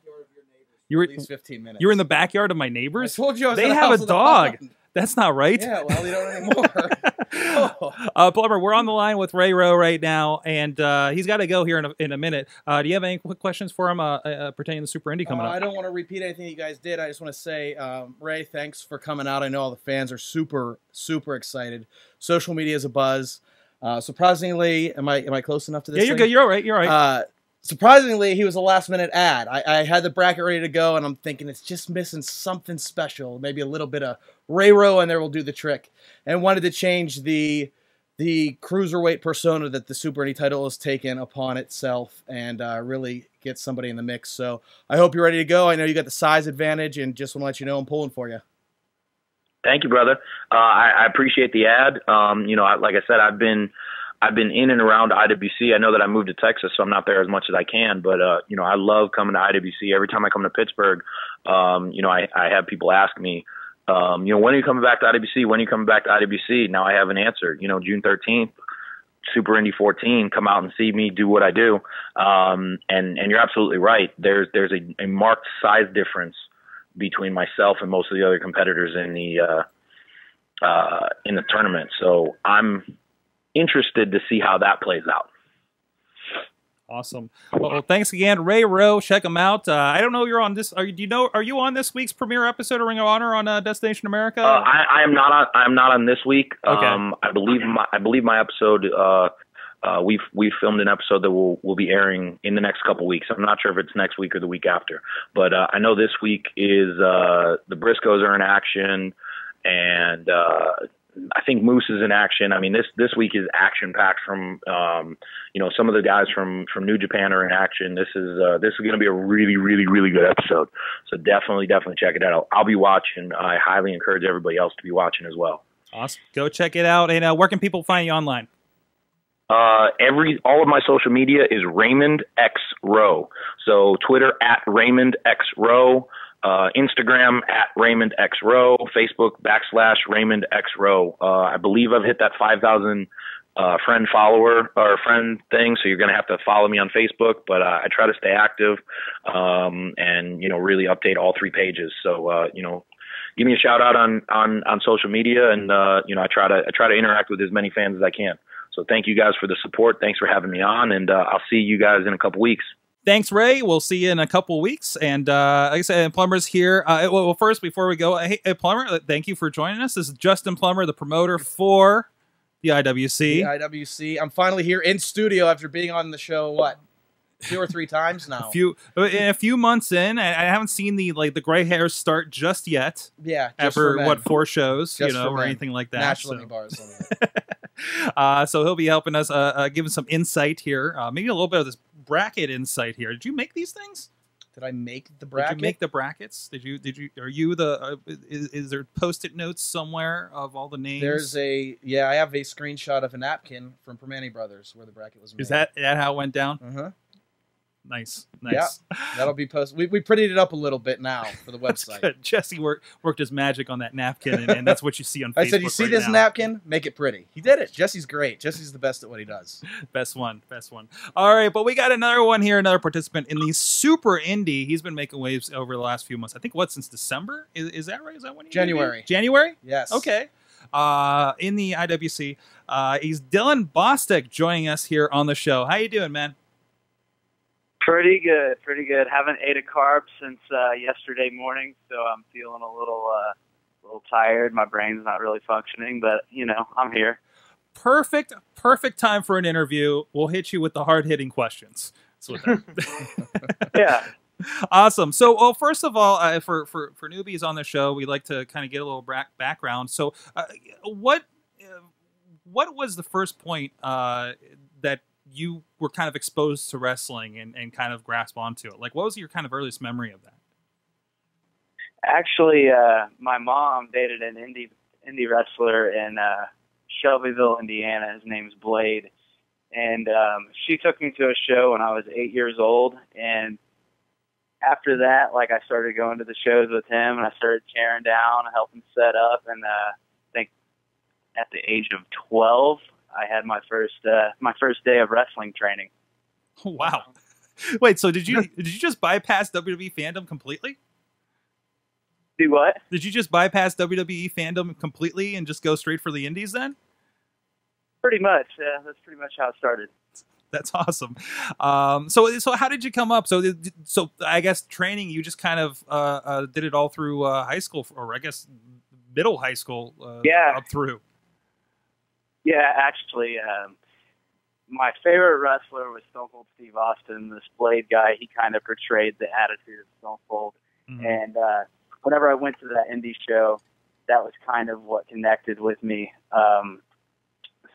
[SPEAKER 5] your neighbors.
[SPEAKER 1] You were-
[SPEAKER 5] at least 15 minutes.
[SPEAKER 1] You were in the backyard of my
[SPEAKER 5] I
[SPEAKER 1] neighbors.
[SPEAKER 5] told you I was
[SPEAKER 1] They have a dog. That's not right.
[SPEAKER 5] Yeah, well, they don't anymore. Oh.
[SPEAKER 1] Uh, Plummer, we're on the line with Ray Rowe right now, and uh, he's got to go here in a, in a minute. Uh, do you have any quick questions for him uh, uh, pertaining to Super Indy coming
[SPEAKER 5] Uh,
[SPEAKER 1] up?
[SPEAKER 5] I don't want to repeat anything you guys did. I just want to say, um, Ray, thanks for coming out. I know all the fans are super, super excited. Social media is a buzz. Uh, surprisingly, am I am I close enough to this?
[SPEAKER 1] yeah, you're
[SPEAKER 5] thing?
[SPEAKER 1] good. You're all right. You're all right.
[SPEAKER 5] Surprisingly, he was a last minute ad. I, I had the bracket ready to go, and I'm thinking it's just missing something special, maybe a little bit of Ray Rowe, and there will do the trick. And wanted to change the the cruiserweight persona that the Super Indy title has taken upon itself, and uh, really get somebody in the mix. So I hope you're ready to go. I know you got the size advantage, and just want to let you know I'm pulling for you.
[SPEAKER 4] Thank you, brother. Uh, I, I appreciate the ad. Um, you know, I, like I said, I've been I've been in and around IWC. I know that I moved to Texas, so I'm not there as much as I can. But uh, you know, I love coming to IWC. Every time I come to Pittsburgh, um, you know, I, I have people ask me, um, you know, when are you coming back to IWC? When are you coming back to IWC? Now I have an answer. You know, June 13th. Super Indy 14, come out and see me do what I do. Um, and and you're absolutely right. There's there's a, a marked size difference between myself and most of the other competitors in the uh, uh, in the tournament. So I'm interested to see how that plays out.
[SPEAKER 1] awesome. Well, thanks again, Ray Rowe. Check him out. Uh, I don't know. You're on this. Are you? Do you know? Are you on this week's premiere episode of Ring of Honor on uh, Destination America?
[SPEAKER 4] Uh, I, I am not on. I am not on this week.
[SPEAKER 1] Okay.
[SPEAKER 4] Um, I believe my I believe my episode. Uh, uh, we've we've filmed an episode that will will be airing in the next couple weeks. I'm not sure if it's next week or the week after, but uh, I know this week is uh, the Briscoes are in action, and uh, I think Moose is in action. I mean this this week is action packed from um, you know some of the guys from from New Japan are in action. This is uh, this is going to be a really really really good episode. So definitely definitely check it out. I'll, I'll be watching. I highly encourage everybody else to be watching as well.
[SPEAKER 1] awesome. Go check it out. And uh, where can people find you online?
[SPEAKER 4] Uh, every all of my social media is Raymond X Rowe. So Twitter at Raymond X Rowe, uh, Instagram at Raymond X Rowe, Facebook backslash Raymond X Rowe. Uh, I believe I've hit that five thousand uh, friend follower or friend thing, so you're gonna have to follow me on Facebook. But uh, I try to stay active um, and you know really update all three pages. So uh, you know give me a shout out on on on social media, and uh, you know I try to I try to interact with as many fans as I can. So thank you guys for the support. Thanks for having me on, and I'll see you guys in a couple weeks.
[SPEAKER 1] Thanks, Ray. We'll see you in a couple weeks. And uh, like I said, Plummer's here. Uh, well, first, before we go, hey, hey, Plummer, uh, thank you for joining us. This is Justin Plummer, the promoter for the IWC.
[SPEAKER 5] The IWC. I'm finally here in studio after being on the show. What? Two or three times now.
[SPEAKER 1] a few in a few months in, I, I haven't seen the like the gray hairs start just yet.
[SPEAKER 5] yeah. Just
[SPEAKER 1] After what four shows, you know, or
[SPEAKER 5] men.
[SPEAKER 1] anything like that.
[SPEAKER 5] National
[SPEAKER 1] so.
[SPEAKER 5] Bars.
[SPEAKER 1] uh, so he'll be helping us, uh, uh, giving some insight here, uh, maybe a little bit of this bracket insight here. Did you make these things?
[SPEAKER 5] Did I make the
[SPEAKER 1] Did
[SPEAKER 5] bracket?
[SPEAKER 1] you make the brackets? Did you? Did you? Are you the? Uh, is, is there post-it notes somewhere of all the names?
[SPEAKER 5] There's a yeah. I have a screenshot of a napkin from Primanti Brothers where the bracket was made.
[SPEAKER 1] Is that that how it went down?
[SPEAKER 5] Uh-huh.
[SPEAKER 1] Nice, nice.
[SPEAKER 5] That'll be posted. We, we prettied it up a little bit now for the website.
[SPEAKER 1] Jesse worked worked his magic on that napkin, and, and that's what you see on.
[SPEAKER 5] I
[SPEAKER 1] Facebook
[SPEAKER 5] said, "You see
[SPEAKER 1] right
[SPEAKER 5] this
[SPEAKER 1] now.
[SPEAKER 5] napkin? Make it pretty." He did it. Jesse's great. Jesse's the best at what he does.
[SPEAKER 1] Best one, best one. All right, but we got another one here, another participant in the Super Indy. He's been making waves over the last few months. I think what since December is, is that right? Is that when he
[SPEAKER 5] January.
[SPEAKER 1] January?
[SPEAKER 5] Yes.
[SPEAKER 1] Okay. Uh, in the IWC, uh, he's Dylan Bostic joining us here on the show. How you doing, man?
[SPEAKER 6] Pretty good, pretty good. Haven't ate a carb since uh, yesterday morning, so I'm feeling a little, uh, a little tired. My brain's not really functioning, but you know, I'm here.
[SPEAKER 1] Perfect, perfect time for an interview. We'll hit you with the hard hitting questions. That's what that-
[SPEAKER 6] Yeah.
[SPEAKER 1] awesome. So, well, first of all, uh, for for for newbies on the show, we like to kind of get a little back, background. So, uh, what uh, what was the first point uh, that you were kind of exposed to wrestling and, and kind of grasp onto it? Like, what was your kind of earliest memory of that?
[SPEAKER 6] Actually, uh, my mom dated an indie indie wrestler in uh, Shelbyville, Indiana. His name's Blade, and um, she took me to a show when I was eight years old. And after that, like I started going to the shows with him, and I started tearing down, and helping set up. And uh, I think at the age of twelve, I had my first uh, my first day of wrestling training.
[SPEAKER 1] Wow. Wait, so did you did you just bypass WWE fandom completely?
[SPEAKER 6] Do what?
[SPEAKER 1] Did you just bypass WWE fandom completely and just go straight for the indies then?
[SPEAKER 6] Pretty much. Yeah, that's pretty much how it started.
[SPEAKER 1] That's awesome. Um, so, so how did you come up? So, so I guess training you just kind of uh, uh, did it all through uh, high school, or I guess middle high school. Uh,
[SPEAKER 6] Yeah.
[SPEAKER 1] up through.
[SPEAKER 6] Yeah, actually, um, my favorite wrestler was Stone Cold Steve Austin. This Blade guy, he kind of portrayed the attitude of Stone Cold.
[SPEAKER 1] Mhm.
[SPEAKER 6] And uh, whenever I went to that indie show, that was kind of what connected with me. Um,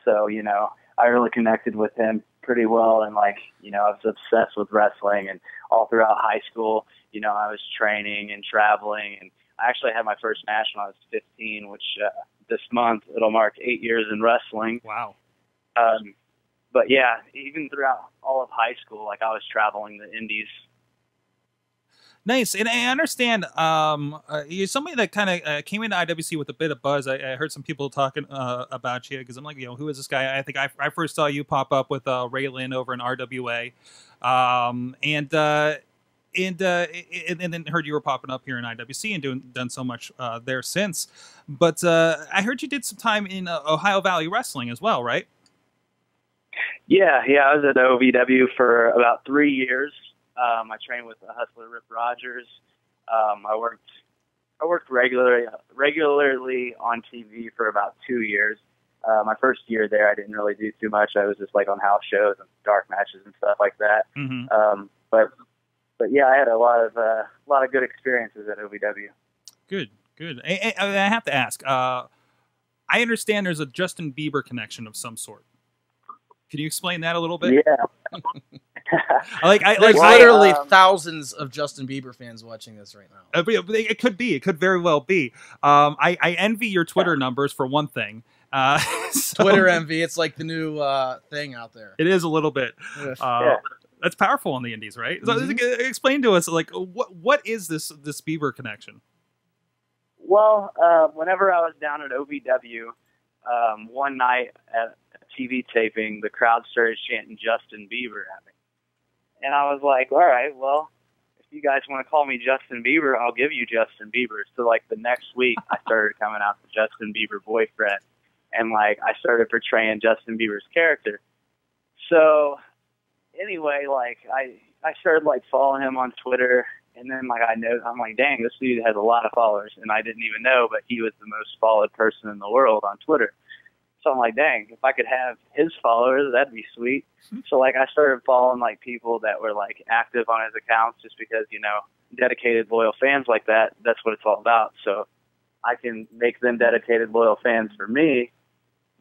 [SPEAKER 6] so, you know, I really connected with him pretty well. And, like, you know, I was obsessed with wrestling. And all throughout high school, you know, I was training and traveling. And I actually had my first match when I was 15, which uh, this month it'll mark eight years in wrestling.
[SPEAKER 1] Wow.
[SPEAKER 6] Um, but yeah, even throughout all of high school, like I was traveling the indies.
[SPEAKER 1] Nice, and I understand um, uh, you're somebody that kind of uh, came into IWC with a bit of buzz. I, I heard some people talking uh, about you because I'm like, you know, who is this guy? I think I, I first saw you pop up with uh, Ray Lynn over in RWA, um, and uh, and uh, and and then heard you were popping up here in IWC and doing done so much uh, there since. But uh, I heard you did some time in uh, Ohio Valley Wrestling as well, right?
[SPEAKER 6] Yeah, yeah, I was at OVW for about three years. Um, I trained with the hustler Rip Rogers. Um, I worked I worked regularly regularly on TV for about two years. Uh, my first year there, I didn't really do too much. I was just like on house shows and dark matches and stuff like that.
[SPEAKER 1] Mm-hmm.
[SPEAKER 6] Um, but but yeah, I had a lot of uh, a lot of good experiences at OVW.
[SPEAKER 1] Good, good. I, I, I have to ask. Uh, I understand there's a Justin Bieber connection of some sort. Can you explain that a little bit?
[SPEAKER 6] Yeah.
[SPEAKER 1] Like, I like,
[SPEAKER 5] There's
[SPEAKER 6] Well,
[SPEAKER 5] literally
[SPEAKER 6] um,
[SPEAKER 5] thousands of Justin Bieber fans watching this right now.
[SPEAKER 1] uh, it could be. It could very well be. Um, I, I envy your Twitter numbers for one thing. Uh, so
[SPEAKER 5] Twitter envy. It's like the new uh, thing out there.
[SPEAKER 1] It is a little bit. Uh,
[SPEAKER 6] Yeah.
[SPEAKER 1] That's powerful on the indies, right? So,
[SPEAKER 5] Mhm.
[SPEAKER 1] uh, explain to us, like, what what is this this Bieber connection?
[SPEAKER 6] Well, uh, whenever I was down at OVW, um, one night at a TV taping, the crowd started chanting Justin Bieber at me. And I was like, all right, well, if you guys want to call me Justin Bieber, I'll give you Justin Bieber. So like the next week, I started coming out to Justin Bieber boyfriend, and like I started portraying Justin Bieber's character. So anyway, like I I started like following him on Twitter, and then like I know I'm like, dang, this dude has a lot of followers, and I didn't even know, but he was the most followed person in the world on Twitter. So I'm like, dang, if I could have his followers, that'd be sweet. Hmm. So like I started following like people that were like active on his accounts just because, you know, dedicated loyal fans like that, that's what it's all about. So I can make them dedicated loyal fans for me,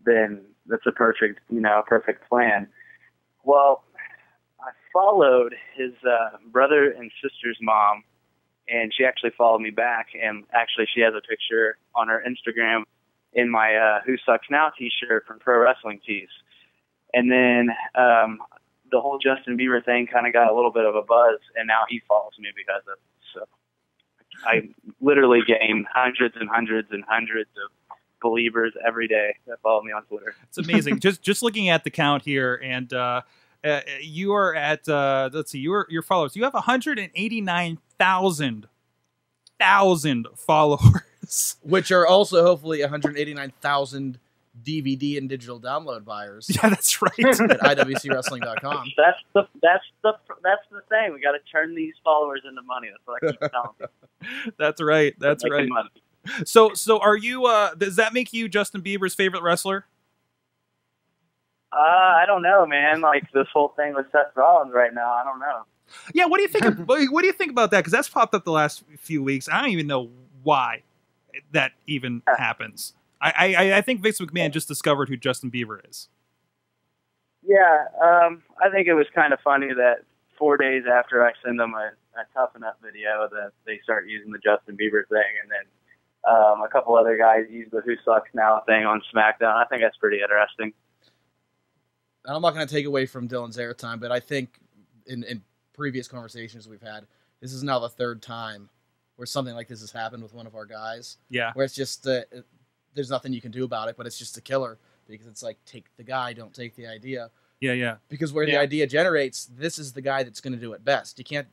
[SPEAKER 6] then that's a perfect, you know, perfect plan. Well, followed his uh, brother and sister's mom, and she actually followed me back. And actually, she has a picture on her Instagram in my uh, "Who Sucks Now" T-shirt from Pro Wrestling Tees. And then um, the whole Justin Bieber thing kind of got a little bit of a buzz, and now he follows me because of it. So I literally gain hundreds and hundreds and hundreds of Beliebers every day that follow me on Twitter.
[SPEAKER 1] It's amazing. just just looking at the count here, and uh, uh, you are at uh, let's see, your your followers. You have 189,000 thousand followers.
[SPEAKER 5] which are also hopefully 189,000 DVD and digital download buyers
[SPEAKER 1] Yeah, that's right.
[SPEAKER 5] at iwcwrestling.com.
[SPEAKER 6] That's the that's the that's the thing. We got to turn these followers into money. That's what I keep telling people.
[SPEAKER 1] that's right. That's
[SPEAKER 6] Making
[SPEAKER 1] right.
[SPEAKER 6] Money.
[SPEAKER 1] So so are you? Uh, does that make you Justin Bieber's favorite wrestler?
[SPEAKER 6] Uh, I don't know, man. Like this whole thing with Seth Rollins right now. I don't know.
[SPEAKER 1] Yeah. What do you think? Of, what what do you think about that? Because that's popped up the last few weeks. I don't even know why that even happens. I, I I think Vince McMahon just discovered who Justin Bieber is.
[SPEAKER 6] Yeah, um, I think it was kind of funny that four days after I send them a, a Tough Enough video, that they start using the Justin Bieber thing, and then um, a couple other guys use the Who Sucks Now thing on SmackDown. I think that's pretty interesting.
[SPEAKER 5] And I'm not going to take away from Dylan's airtime, but I think in, in previous conversations we've had, this is now the third time where something like this has happened with one of our guys,
[SPEAKER 1] Yeah.
[SPEAKER 5] where it's just uh, it- there's nothing you can do about it, but it's just a killer because it's like take the guy, don't take the idea.
[SPEAKER 1] Yeah. Yeah.
[SPEAKER 5] Because where the idea generates, this is the guy that's going to do it best. You can't,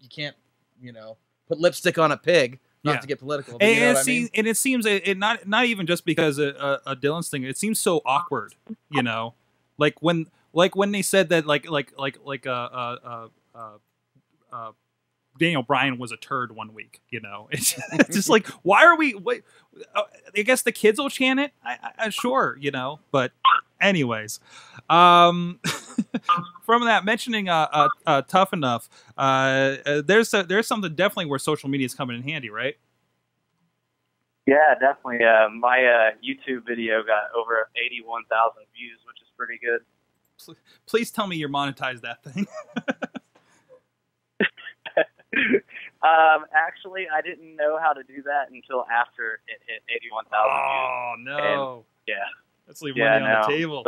[SPEAKER 5] you can't, you know, put lipstick on a pig. Not
[SPEAKER 1] Yeah.
[SPEAKER 5] to get political, but
[SPEAKER 1] And,
[SPEAKER 5] you know
[SPEAKER 1] it
[SPEAKER 5] what I mean.
[SPEAKER 1] seems, and it seems it, it not not even just because of, uh, a Dylan's thing. It seems so awkward, you know, like when like when they said that like like like like uh uh uh. uh, uh Daniel Bryan was a turd one week, you know. It's, just like, why are we? Wait, uh, I guess the kids will chant it. I, I, I sure, you know. But, anyways, um, from that mentioning uh, uh, uh tough enough, uh, uh, there's a, there's something definitely where social media is coming in handy, right?
[SPEAKER 6] Yeah, definitely. Uh, my uh, YouTube video got over 81,000 views, which is pretty good.
[SPEAKER 1] Please tell me you're monetized that thing.
[SPEAKER 6] um, actually, I didn't know how to do that until after it hit 81,000 views.
[SPEAKER 1] oh no!
[SPEAKER 6] Yeah.
[SPEAKER 1] Let's leave
[SPEAKER 6] Yeah,
[SPEAKER 1] money on
[SPEAKER 6] no,
[SPEAKER 1] the table.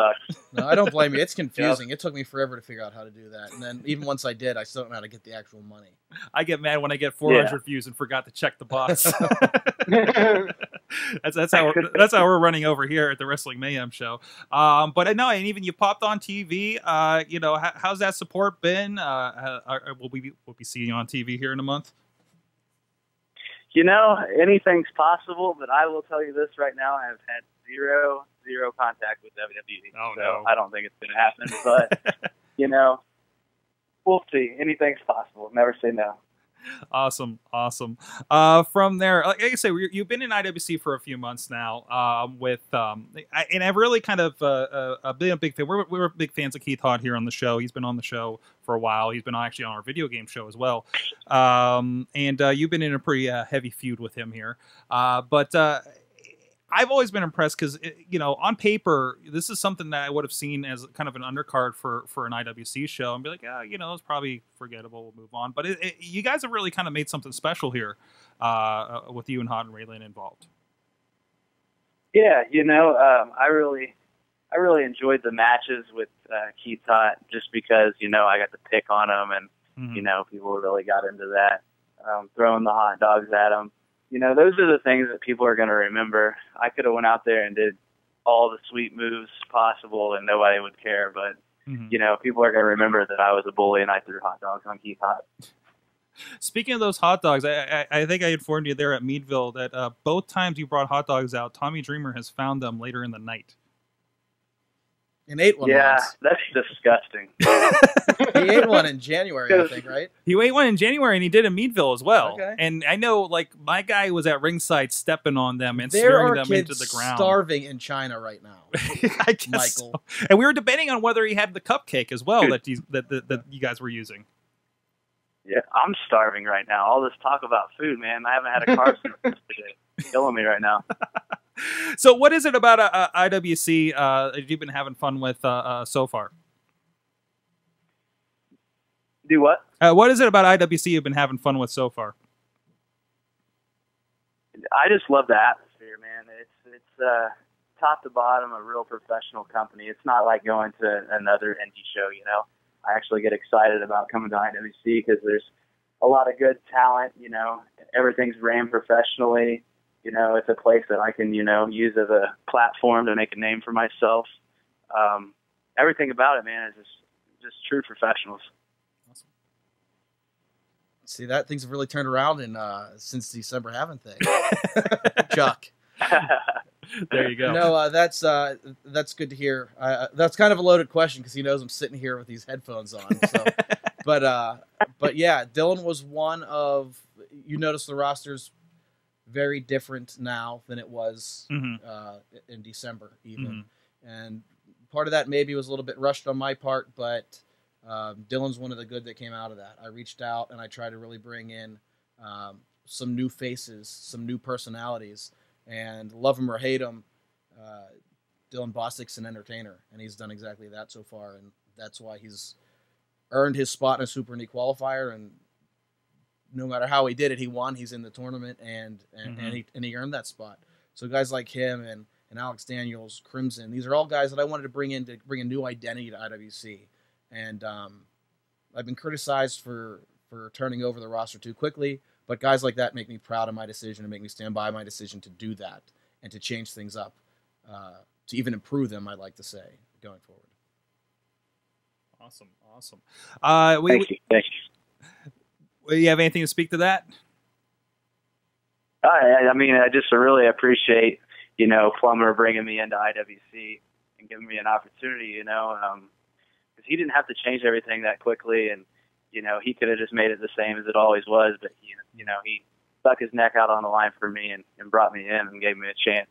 [SPEAKER 5] No, I don't blame you. It's confusing. It took me forever to figure out how to do that, and then even once I did, I still don't know how to get the actual money.
[SPEAKER 1] I get mad when I get 400 views and forgot to check the box. that's that's how we're, that's how we're running over here at the Wrestling Mayhem show. Um, but I know, and even you popped on TV. Uh, you know, how, how's that support been? Uh, uh, will we be, will we see you on TV here in a month?
[SPEAKER 6] You know, anything's possible, but I will tell you this right now: I have had zero, zero contact with WWE.
[SPEAKER 1] Oh,
[SPEAKER 6] so
[SPEAKER 1] no.
[SPEAKER 6] I don't think it's going to happen. But you know, we'll see. Anything's possible. Never say no.
[SPEAKER 1] Awesome, awesome. Uh, from there, like I say, you- you've been in IWC for a few months now. Um, with um, I, and I've really kind of uh, uh, been a big fan. We're, we're big fans of Keith Hod here on the show. He's been on the show for a while. He's been actually on our video game show as well. Um, and uh, you've been in a pretty uh, heavy feud with him here. Uh, but uh, I've always been impressed because you know on paper this is something that I would have seen as kind of an undercard for for an IWC show and be like, yeah, you know, it's probably forgettable. We'll move on. But it, it, you guys have really kind of made something special here uh, uh, with you and Hot and Raylan involved.
[SPEAKER 6] Yeah, you know, um, I really, I really enjoyed the matches with uh, Keith Hot just because you know I got to pick on him, and
[SPEAKER 1] Mhm.
[SPEAKER 6] you know people really got into that, um, throwing the hot dogs at him. You know, those are the things that people are going to remember. I could have went out there and did all the sweet moves possible, and nobody would care. But
[SPEAKER 1] Mhm.
[SPEAKER 6] you know, people are going to remember that I was a bully and I threw hot dogs on Keith Hot.
[SPEAKER 1] Speaking of those hot dogs, I, I, I think I informed you there at Meadville that uh, both times you brought hot dogs out, Tommy Dreamer has found them later in the night.
[SPEAKER 5] And ate one
[SPEAKER 6] yeah,
[SPEAKER 5] once.
[SPEAKER 6] that's disgusting.
[SPEAKER 5] He ate one in January, I think, right?
[SPEAKER 1] He ate one in January and he did in Meadville as well.
[SPEAKER 5] Okay.
[SPEAKER 1] And I know, like, my guy was at ringside stepping on them and
[SPEAKER 5] There
[SPEAKER 1] smearing them
[SPEAKER 5] kids
[SPEAKER 1] into the ground.
[SPEAKER 5] starving in China right now.
[SPEAKER 1] I guess
[SPEAKER 5] Michael.
[SPEAKER 1] so. And we were debating on whether he had the cupcake as well
[SPEAKER 6] Dude.
[SPEAKER 1] that you, that, that, that you guys were using.
[SPEAKER 6] Yeah, I'm starving right now. All this talk about food, man. I haven't had a carb since yesterday. It's killing me right now.
[SPEAKER 1] So, what is it about uh, uh, IWC uh, that you've been having fun with uh, uh, so far?
[SPEAKER 6] Do what?
[SPEAKER 1] Uh, what is it about IWC you've been having fun with so far?
[SPEAKER 6] I just love the atmosphere, man. It's it's uh, top to bottom a real professional company. It's not like going to another indie show, you know. I actually get excited about coming to IWC because there's a lot of good talent. You know, everything's ran professionally. You know, it's a place that I can you know use as a platform to make a name for myself. Um, everything about it, man, is just just true professionals.
[SPEAKER 5] See that things have really turned around in uh, since December, haven't they? Chuck.
[SPEAKER 1] There you go.
[SPEAKER 5] No, uh, that's uh, that's good to hear. Uh, that's kind of a loaded question because he knows I'm sitting here with these headphones on. So. but uh, but yeah, Dylan was one of. You notice the roster's very different now than it was
[SPEAKER 1] Mhm.
[SPEAKER 5] uh, in December, even.
[SPEAKER 1] Mhm.
[SPEAKER 5] And part of that maybe was a little bit rushed on my part, but um, Dylan's one of the good that came out of that. I reached out and I tried to really bring in um, some new faces, some new personalities, and love him or hate him, uh, Dylan Bostic's an entertainer, and he's done exactly that so far, and that's why he's earned his spot in a Super Indy qualifier, and no matter how he did it, he won. He's in the tournament, and and,
[SPEAKER 1] Mhm.
[SPEAKER 5] and, he, and he earned that spot. So guys like him and and Alex Daniels, Crimson, these are all guys that I wanted to bring in to bring a new identity to IWC, and um, I've been criticized for for turning over the roster too quickly. But guys like that make me proud of my decision and make me stand by my decision to do that and to change things up, uh, to even improve them. I'd like to say going forward.
[SPEAKER 1] Awesome, awesome. Uh, we,
[SPEAKER 6] Thank you. Thank you.
[SPEAKER 1] You have anything to speak to that?
[SPEAKER 6] I, I mean, I just really appreciate, you know, Plummer bringing me into IWC and giving me an opportunity, you know, um, because he didn't have to change everything that quickly, and you know, he could have just made it the same as it always was, but he, you know, he stuck his neck out on the line for me and, and brought me in and gave me a chance.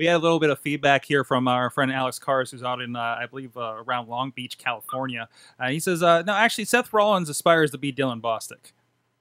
[SPEAKER 1] We had a little bit of feedback here from our friend Alex Cars, who's out in, uh, I believe, uh, around Long Beach, California. Uh, he says, uh, no, actually, Seth Rollins aspires to be Dylan Bostic.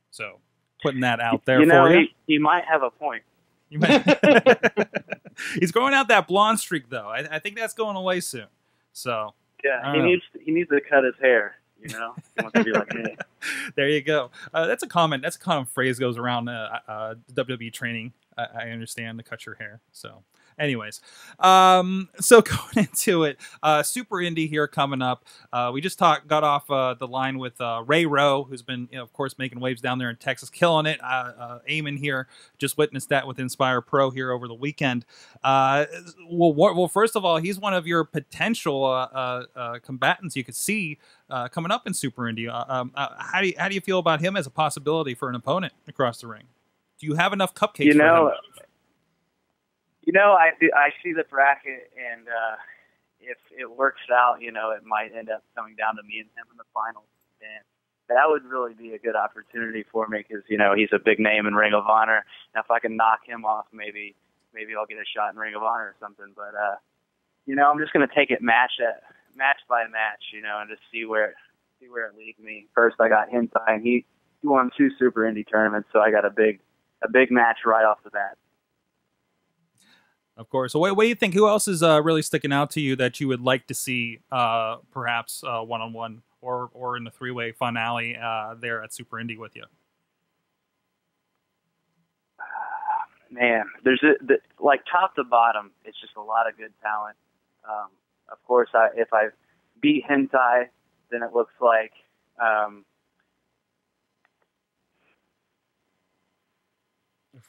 [SPEAKER 1] So, putting that out there
[SPEAKER 6] you know,
[SPEAKER 1] for you.
[SPEAKER 6] he, he might have a point.
[SPEAKER 1] He's growing out that blonde streak, though. I, I think that's going away soon. So,
[SPEAKER 6] Yeah, he
[SPEAKER 1] know.
[SPEAKER 6] needs he needs to cut his hair. You know, he wants to be like me.
[SPEAKER 1] there you go. Uh, that's a common. That's a common phrase goes around uh, uh, WWE training. I, I understand to cut your hair. So, anyways, um, so going into it, uh, Super Indie here coming up. Uh, we just talked, got off uh, the line with uh, Ray Rowe, who's been, you know, of course, making waves down there in Texas, killing it. Uh, uh, Eamon here just witnessed that with Inspire Pro here over the weekend. Uh, well, well, first of all, he's one of your potential uh, uh, uh, combatants you could see uh, coming up in Super Indy. Uh, um, uh, how do you, how do you feel about him as a possibility for an opponent across the ring? Do you have enough cupcakes?
[SPEAKER 6] You know,
[SPEAKER 1] for him?
[SPEAKER 6] You know, I I see the bracket, and uh, if it works out, you know, it might end up coming down to me and him in the finals, and that would really be a good opportunity for me because you know he's a big name in Ring of Honor. Now, if I can knock him off, maybe maybe I'll get a shot in Ring of Honor or something. But uh, you know, I'm just gonna take it match at match by match, you know, and just see where see where it leads me. First, I got Hentai, and he he won two Super Indy tournaments, so I got a big a big match right off the bat.
[SPEAKER 1] Of course. So, what, what do you think? Who else is uh, really sticking out to you that you would like to see, uh, perhaps one on one or or in the three way finale uh, there at Super Indy with you?
[SPEAKER 6] man, there's a, the, like top to bottom, it's just a lot of good talent. Um, of course, I, if I beat Hentai, then it looks like um,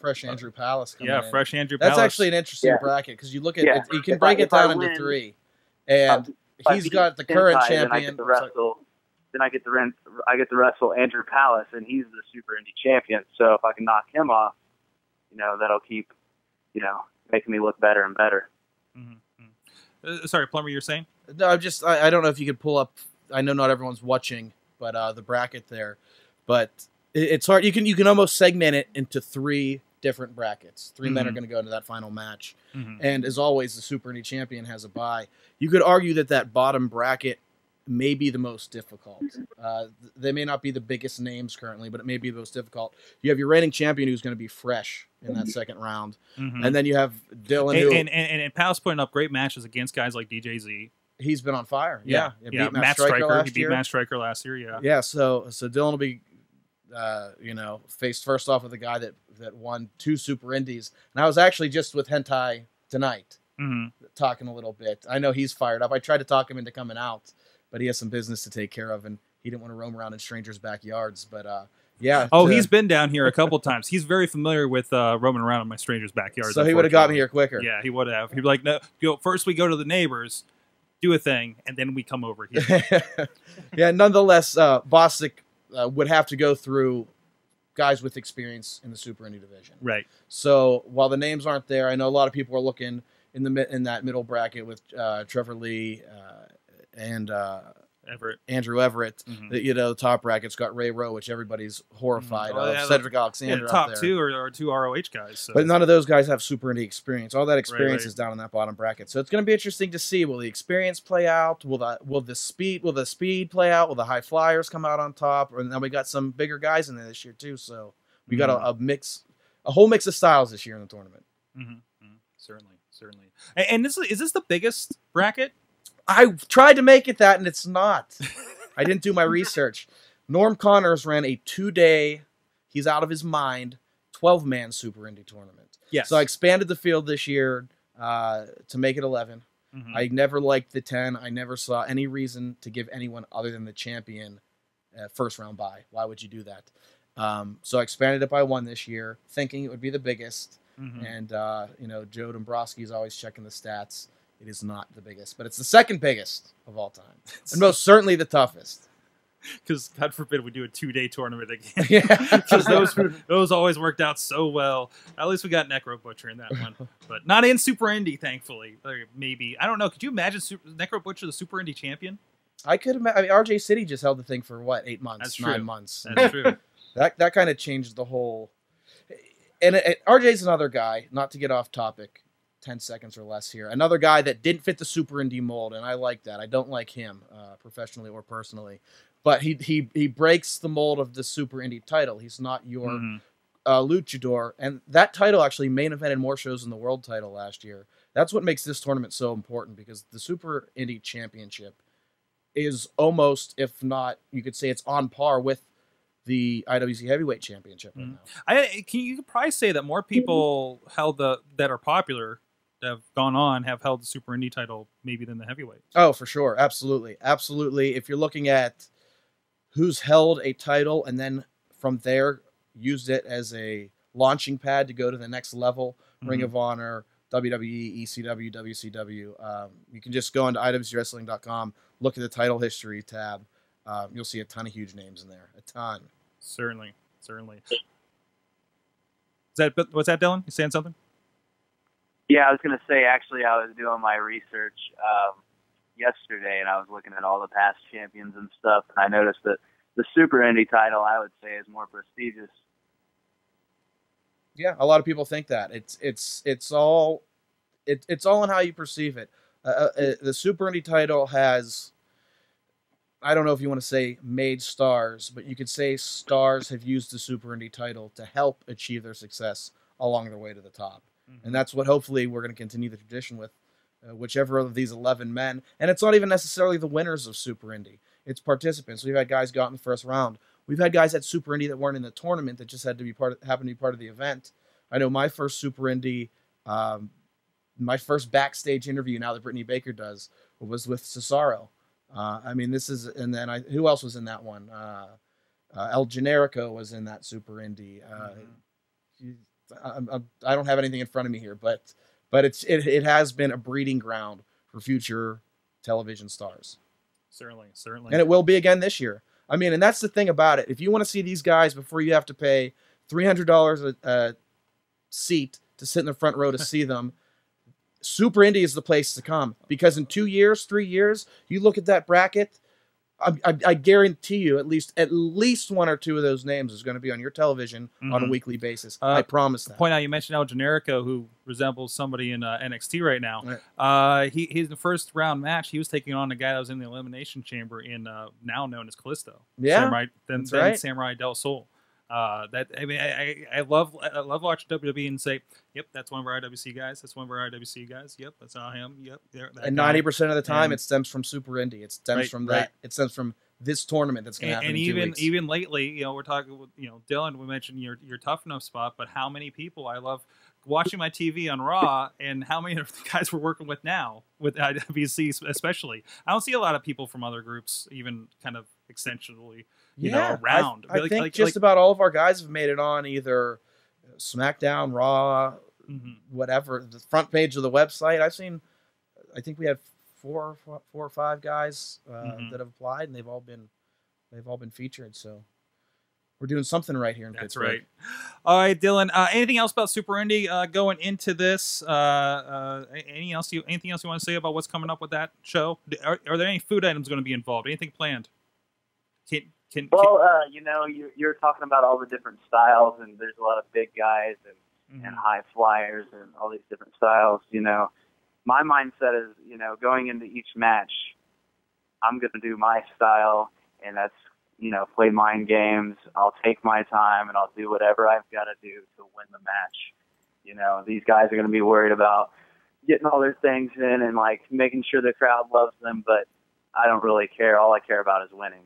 [SPEAKER 5] Fresh Andrew Palace. Coming
[SPEAKER 1] Yeah,
[SPEAKER 5] in.
[SPEAKER 1] fresh Andrew. Palace.
[SPEAKER 5] That's
[SPEAKER 1] Palace.
[SPEAKER 5] actually an interesting
[SPEAKER 6] Yeah.
[SPEAKER 5] bracket because you look at
[SPEAKER 6] Yeah.
[SPEAKER 5] it, you can
[SPEAKER 6] If
[SPEAKER 5] break
[SPEAKER 6] I-
[SPEAKER 5] it
[SPEAKER 6] if I
[SPEAKER 5] down into three, and
[SPEAKER 6] if I
[SPEAKER 5] he's
[SPEAKER 6] beat
[SPEAKER 5] got the current
[SPEAKER 6] Hentai, then I
[SPEAKER 5] champion.
[SPEAKER 6] get to wrestle. then I get to rent, I get to wrestle Andrew Palace, and he's the Super Indy champion. So if I can knock him off, you know, that'll keep, you know, making me look better and better.
[SPEAKER 1] Mhm, mhm. Uh, sorry, Plummer, you're saying?
[SPEAKER 5] No, I'm just I, I don't know if you could pull up. I know not everyone's watching, but uh, the bracket there, but it, it's hard. You can you can almost segment it into three different brackets. 3 men are
[SPEAKER 1] Mhm.
[SPEAKER 5] going to go into that final match,
[SPEAKER 1] Mhm.
[SPEAKER 5] and as always, the Super Indy champion has a bye. You could argue that that bottom bracket may be the most difficult. Uh, they may not be the biggest names currently, but it may be the most difficult. You have your reigning champion who's going to be fresh in that second round,
[SPEAKER 1] Mhm.
[SPEAKER 5] and then you have Dylan,
[SPEAKER 1] And,
[SPEAKER 5] who
[SPEAKER 1] and, and, and Pal's putting up great matches against guys like DJZ.
[SPEAKER 5] he's been on fire. Yeah,
[SPEAKER 1] yeah.
[SPEAKER 5] He beat
[SPEAKER 1] Matt
[SPEAKER 5] Stryker
[SPEAKER 1] Striker. He beat
[SPEAKER 5] year.
[SPEAKER 1] Matt Striker last year. Yeah.
[SPEAKER 5] Yeah, so so Dylan will be, uh, you know, faced first off with a guy that that won two Super Indys, and I was actually just with Hentai tonight
[SPEAKER 1] hmm
[SPEAKER 5] talking a little bit. I know he's fired up. I tried to talk him into coming out, but he has some business to take care of, and he didn't want to roam around in strangers' backyards. But uh, yeah.
[SPEAKER 1] Oh,
[SPEAKER 5] to-
[SPEAKER 1] he's been down here a couple times. He's very familiar with uh, roaming around in my stranger's backyard.
[SPEAKER 5] so he would have got me here quicker.
[SPEAKER 1] Yeah, he would have. He'd be like, no, go, first we go to the neighbors, do a thing, and then we come over here.
[SPEAKER 5] yeah. Nonetheless, uh, Bostic uh, would have to go through guys with experience in the Super Indy division.
[SPEAKER 1] right.
[SPEAKER 5] So while the names aren't there, I know a lot of people are looking in the in that middle bracket with uh, Trevor Lee uh, and uh,
[SPEAKER 1] Everett.
[SPEAKER 5] Andrew Everett.
[SPEAKER 1] Mhm.
[SPEAKER 5] The, you know, the top bracket's got Ray Rowe, which everybody's horrified
[SPEAKER 1] Mhm. Oh,
[SPEAKER 5] of.
[SPEAKER 1] yeah, the-
[SPEAKER 5] Cedric
[SPEAKER 1] Yeah,
[SPEAKER 5] Alexander
[SPEAKER 1] the
[SPEAKER 5] up
[SPEAKER 1] top two are, are two ROH guys. So.
[SPEAKER 5] But none of those guys have super indy experience. All that experience
[SPEAKER 1] right.
[SPEAKER 5] is down in that bottom bracket. So it's going to be interesting to see. Will the experience play out? Will the will the speed will the speed play out? Will the high flyers come out on top? And then we got some bigger guys in there this year too. So we got
[SPEAKER 1] Mm-hmm.
[SPEAKER 5] a, a mix, a whole mix of styles this year in the tournament.
[SPEAKER 1] Mhm, mhm. Certainly, certainly. And, and this is, is this the biggest bracket?
[SPEAKER 5] I tried to make it that, and it's not. I didn't do my research. Norm Connors ran a two day, he's out of his mind, 12 man super indy tournament.
[SPEAKER 1] Yes.
[SPEAKER 5] So I expanded the field this year uh, to make it 11.
[SPEAKER 1] Mhm.
[SPEAKER 5] I never liked the 10. I never saw any reason to give anyone other than the champion uh, first round bye. Why would you do that? Um, so I expanded it by one this year, thinking it would be the biggest.
[SPEAKER 1] Mhm.
[SPEAKER 5] And, uh, you know, Joe Dombrowski is always checking the stats. It is not the biggest, but it's the second biggest of all time. And most certainly the toughest.
[SPEAKER 1] because God forbid we do a two day tournament again.
[SPEAKER 5] Yeah.
[SPEAKER 1] Because those those always worked out so well. At least we got Necro Butcher in that one, but not in Super Indy, thankfully. Or maybe I don't know. Could you imagine Super, Necro Butcher the Super Indy champion?
[SPEAKER 5] I could imagine. I mean, RJ City just held the thing for what, eight months,
[SPEAKER 1] That's
[SPEAKER 5] nine
[SPEAKER 1] true.
[SPEAKER 5] months.
[SPEAKER 1] That's true.
[SPEAKER 5] that that kind of changed the whole. And it, it- RJ's another guy. Not to get off topic, ten seconds or less here. Another guy that didn't fit the super indy mold, and I like that. I don't like him uh, professionally or personally, but he he he breaks the mold of the super indy title. He's not your
[SPEAKER 1] Mhm.
[SPEAKER 5] uh, luchador, and that title actually main evented more shows than the world title last year. That's what makes this tournament so important because the Super Indy Championship is almost, if not, you could say it's on par with the IWC Heavyweight Championship right
[SPEAKER 1] Mhm.
[SPEAKER 5] now.
[SPEAKER 1] I can you could probably say that more people held the that are popular have gone on have held the Super Indy title maybe than the heavyweight.
[SPEAKER 5] Oh, for sure, absolutely, absolutely. If you're looking at who's held a title and then from there used it as a launching pad to go to the next level, Ring
[SPEAKER 1] Mhm.
[SPEAKER 5] of Honor, WWE, ECW, WCW. Um, you can just go into iwcwrestling.com, look at the title history tab. Um, you'll see a ton of huge names in there, a ton.
[SPEAKER 1] Certainly, certainly. Is that what's that, Dylan? You saying something?
[SPEAKER 6] Yeah, I was gonna say actually I was doing my research um, yesterday and I was looking at all the past champions and stuff and I noticed that the Super Indy title I would say is more prestigious.
[SPEAKER 5] Yeah, a lot of people think that it's it's it's all it, it's all in how you perceive it. Uh, uh, uh, the Super Indy title has, I don't know if you want to say made stars, but you could say stars have used the Super Indy title to help achieve their success along their way to the top, and that's what hopefully we're going to continue the tradition with, uh, whichever of these eleven men. And it's not even necessarily the winners of Super Indy, it's participants. We've had guys go out in the first round. We've had guys at Super Indy that weren't in the tournament that just had to be part of, happen to be part of the event. I know my first Super Indy, um, my first backstage interview now that Brittany Baker does was with Cesaro. Uh, I mean, this is, and then I, who else was in that one? Uh, uh, El Generico was in that Super Indy. Uh, you- I, I, don't have anything in front of me here, but but it's it, it has been a breeding ground for future television stars.
[SPEAKER 1] Certainly, certainly.
[SPEAKER 5] and it will be again this year. I mean, and that's the thing about it. If you want to see these guys before you have to pay three hundred dollars a, a seat to sit in the front row to see them, Super Indy is the place to come because in two years, three years, you look at that bracket. I, I, I guarantee you, at least at least one or two of those names is going to be on your television on a
[SPEAKER 1] Mhm.
[SPEAKER 5] weekly basis.
[SPEAKER 1] Uh,
[SPEAKER 5] I promise that.
[SPEAKER 1] Point out, you mentioned El Generico, who resembles somebody in uh, NXT right now.
[SPEAKER 5] Right.
[SPEAKER 1] Uh, he he's in the first round match. He was taking on a guy that was in the elimination chamber in uh, now known as Kalisto.
[SPEAKER 5] Yeah,
[SPEAKER 1] Samurai, then, then
[SPEAKER 5] right.
[SPEAKER 1] Samurai Del Sol. Uh, that I mean, I, I, love I love watching WWE and say, "Yep, that's one of our IWC guys. That's one of our IWC guys. Yep, that's not him. Yep,
[SPEAKER 5] and ninety percent of the time,
[SPEAKER 1] And-
[SPEAKER 5] it stems from Super Indy. It stems
[SPEAKER 1] Right,
[SPEAKER 5] from
[SPEAKER 1] right.
[SPEAKER 5] that. It stems from this tournament that's going to
[SPEAKER 1] and,
[SPEAKER 5] happen
[SPEAKER 1] and even
[SPEAKER 5] weeks.
[SPEAKER 1] even lately, you know, we're talking with you know Dylan. We mentioned your your tough enough spot, but how many people I love watching my TV on Raw, and how many of the guys we're working with now with IWC especially. I don't see a lot of people from other groups, even kind of extensionally, you know, around.
[SPEAKER 5] I, I
[SPEAKER 1] Like-
[SPEAKER 5] think
[SPEAKER 1] like-
[SPEAKER 5] just
[SPEAKER 1] like-
[SPEAKER 5] about all of our guys have made it on either SmackDown, Raw,
[SPEAKER 1] Mhm.
[SPEAKER 5] whatever. The front page of the website. I've seen. I think we had four, four or five guys uh,
[SPEAKER 1] Mhm.
[SPEAKER 5] that have applied, and they've all been they've all been featured. So we're doing something right here in
[SPEAKER 1] That's
[SPEAKER 5] Pittsburgh.
[SPEAKER 1] That's right. All right, Dylan. Uh, anything else about Super Indy uh, going into this? Uh, uh, anything else you anything else you want to say about what's coming up with that show? Are, are there any food items going to be involved? Anything planned? Can can,
[SPEAKER 6] Well, uh, you know, you're, you're talking about all the different styles, and there's a lot of big guys and,
[SPEAKER 1] can
[SPEAKER 6] and high flyers and all these different styles. You know, my mindset is, you know, going into each match, I'm going to do my style, and that's, you know, play mind games. I'll take my time, and I'll do whatever I've got to do to win the match. You know, these guys are going to be worried about getting all their things in and like making sure the crowd loves them, but I don't really care. All I care about is winning.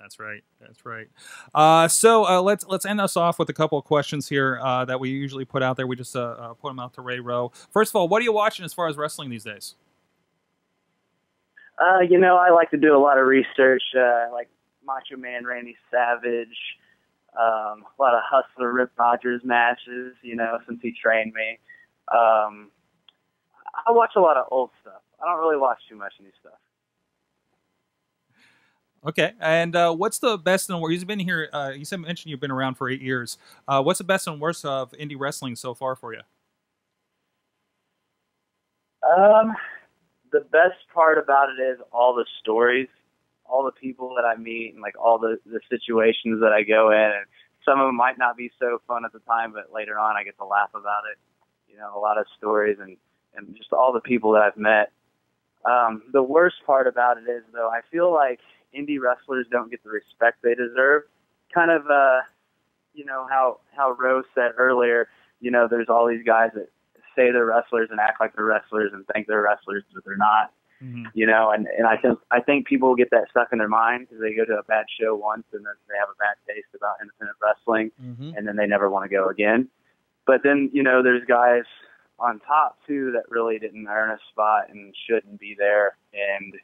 [SPEAKER 1] That's right. That's right. Uh, so uh, let's let's end us off with a couple of questions here uh, that we usually put out there. We just uh, uh, put them out to Ray Rowe. First of all, what are you watching as far as wrestling these days?
[SPEAKER 6] Uh, you know, I like to do a lot of research, like Macho Man Randy Savage, um, a lot of Hustler Rip Rogers matches, you know, since he trained me. Um, I watch a lot of old stuff. I don't really watch too much new stuff.
[SPEAKER 1] Okay, and uh, what's the best and worst? You've been here. Uh, you said mentioned you've been around for eight years. Uh, what's the best and worst of indie wrestling so far for you?
[SPEAKER 6] Um, the best part about it is all the stories, all the people that I meet, and like all the the situations that I go in. And some of them might not be so fun at the time, but later on I get to laugh about it. You know, a lot of stories and and just all the people that I've met. Um, the worst part about it is though, I feel like indie wrestlers don't get the respect they deserve. Kind of, uh, you know how how Rose said earlier. You know, there's all these guys that say they're wrestlers and act like they're wrestlers and think they're wrestlers, but they're not. You know, and and I think I think people get that stuck in their mind because they go to a bad show once and then they have a bad taste about independent wrestling,
[SPEAKER 5] Mhm.
[SPEAKER 6] and then they never want to go again. But then you know, there's guys on top too that really didn't earn a spot and shouldn't be there, and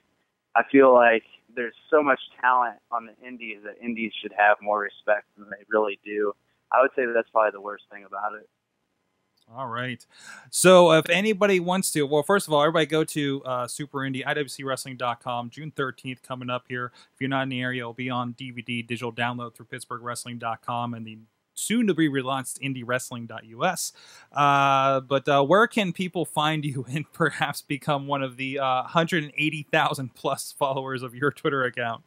[SPEAKER 6] I feel like there's so much talent on the indies that indies should have more respect than they really do. I would say that that's probably the worst thing about it.
[SPEAKER 1] All right. So if anybody wants to, well, first of all, everybody go to uh, Super Indie, IWCWrestling.com, June 13th coming up here. If you're not in the area, it'll be on DVD, digital download through PittsburghWrestling.com and the soon to be relaunched IndieWrestling.us. Uh, but uh, where can people find you and perhaps become one of the uh, 180,000 plus followers of your Twitter account?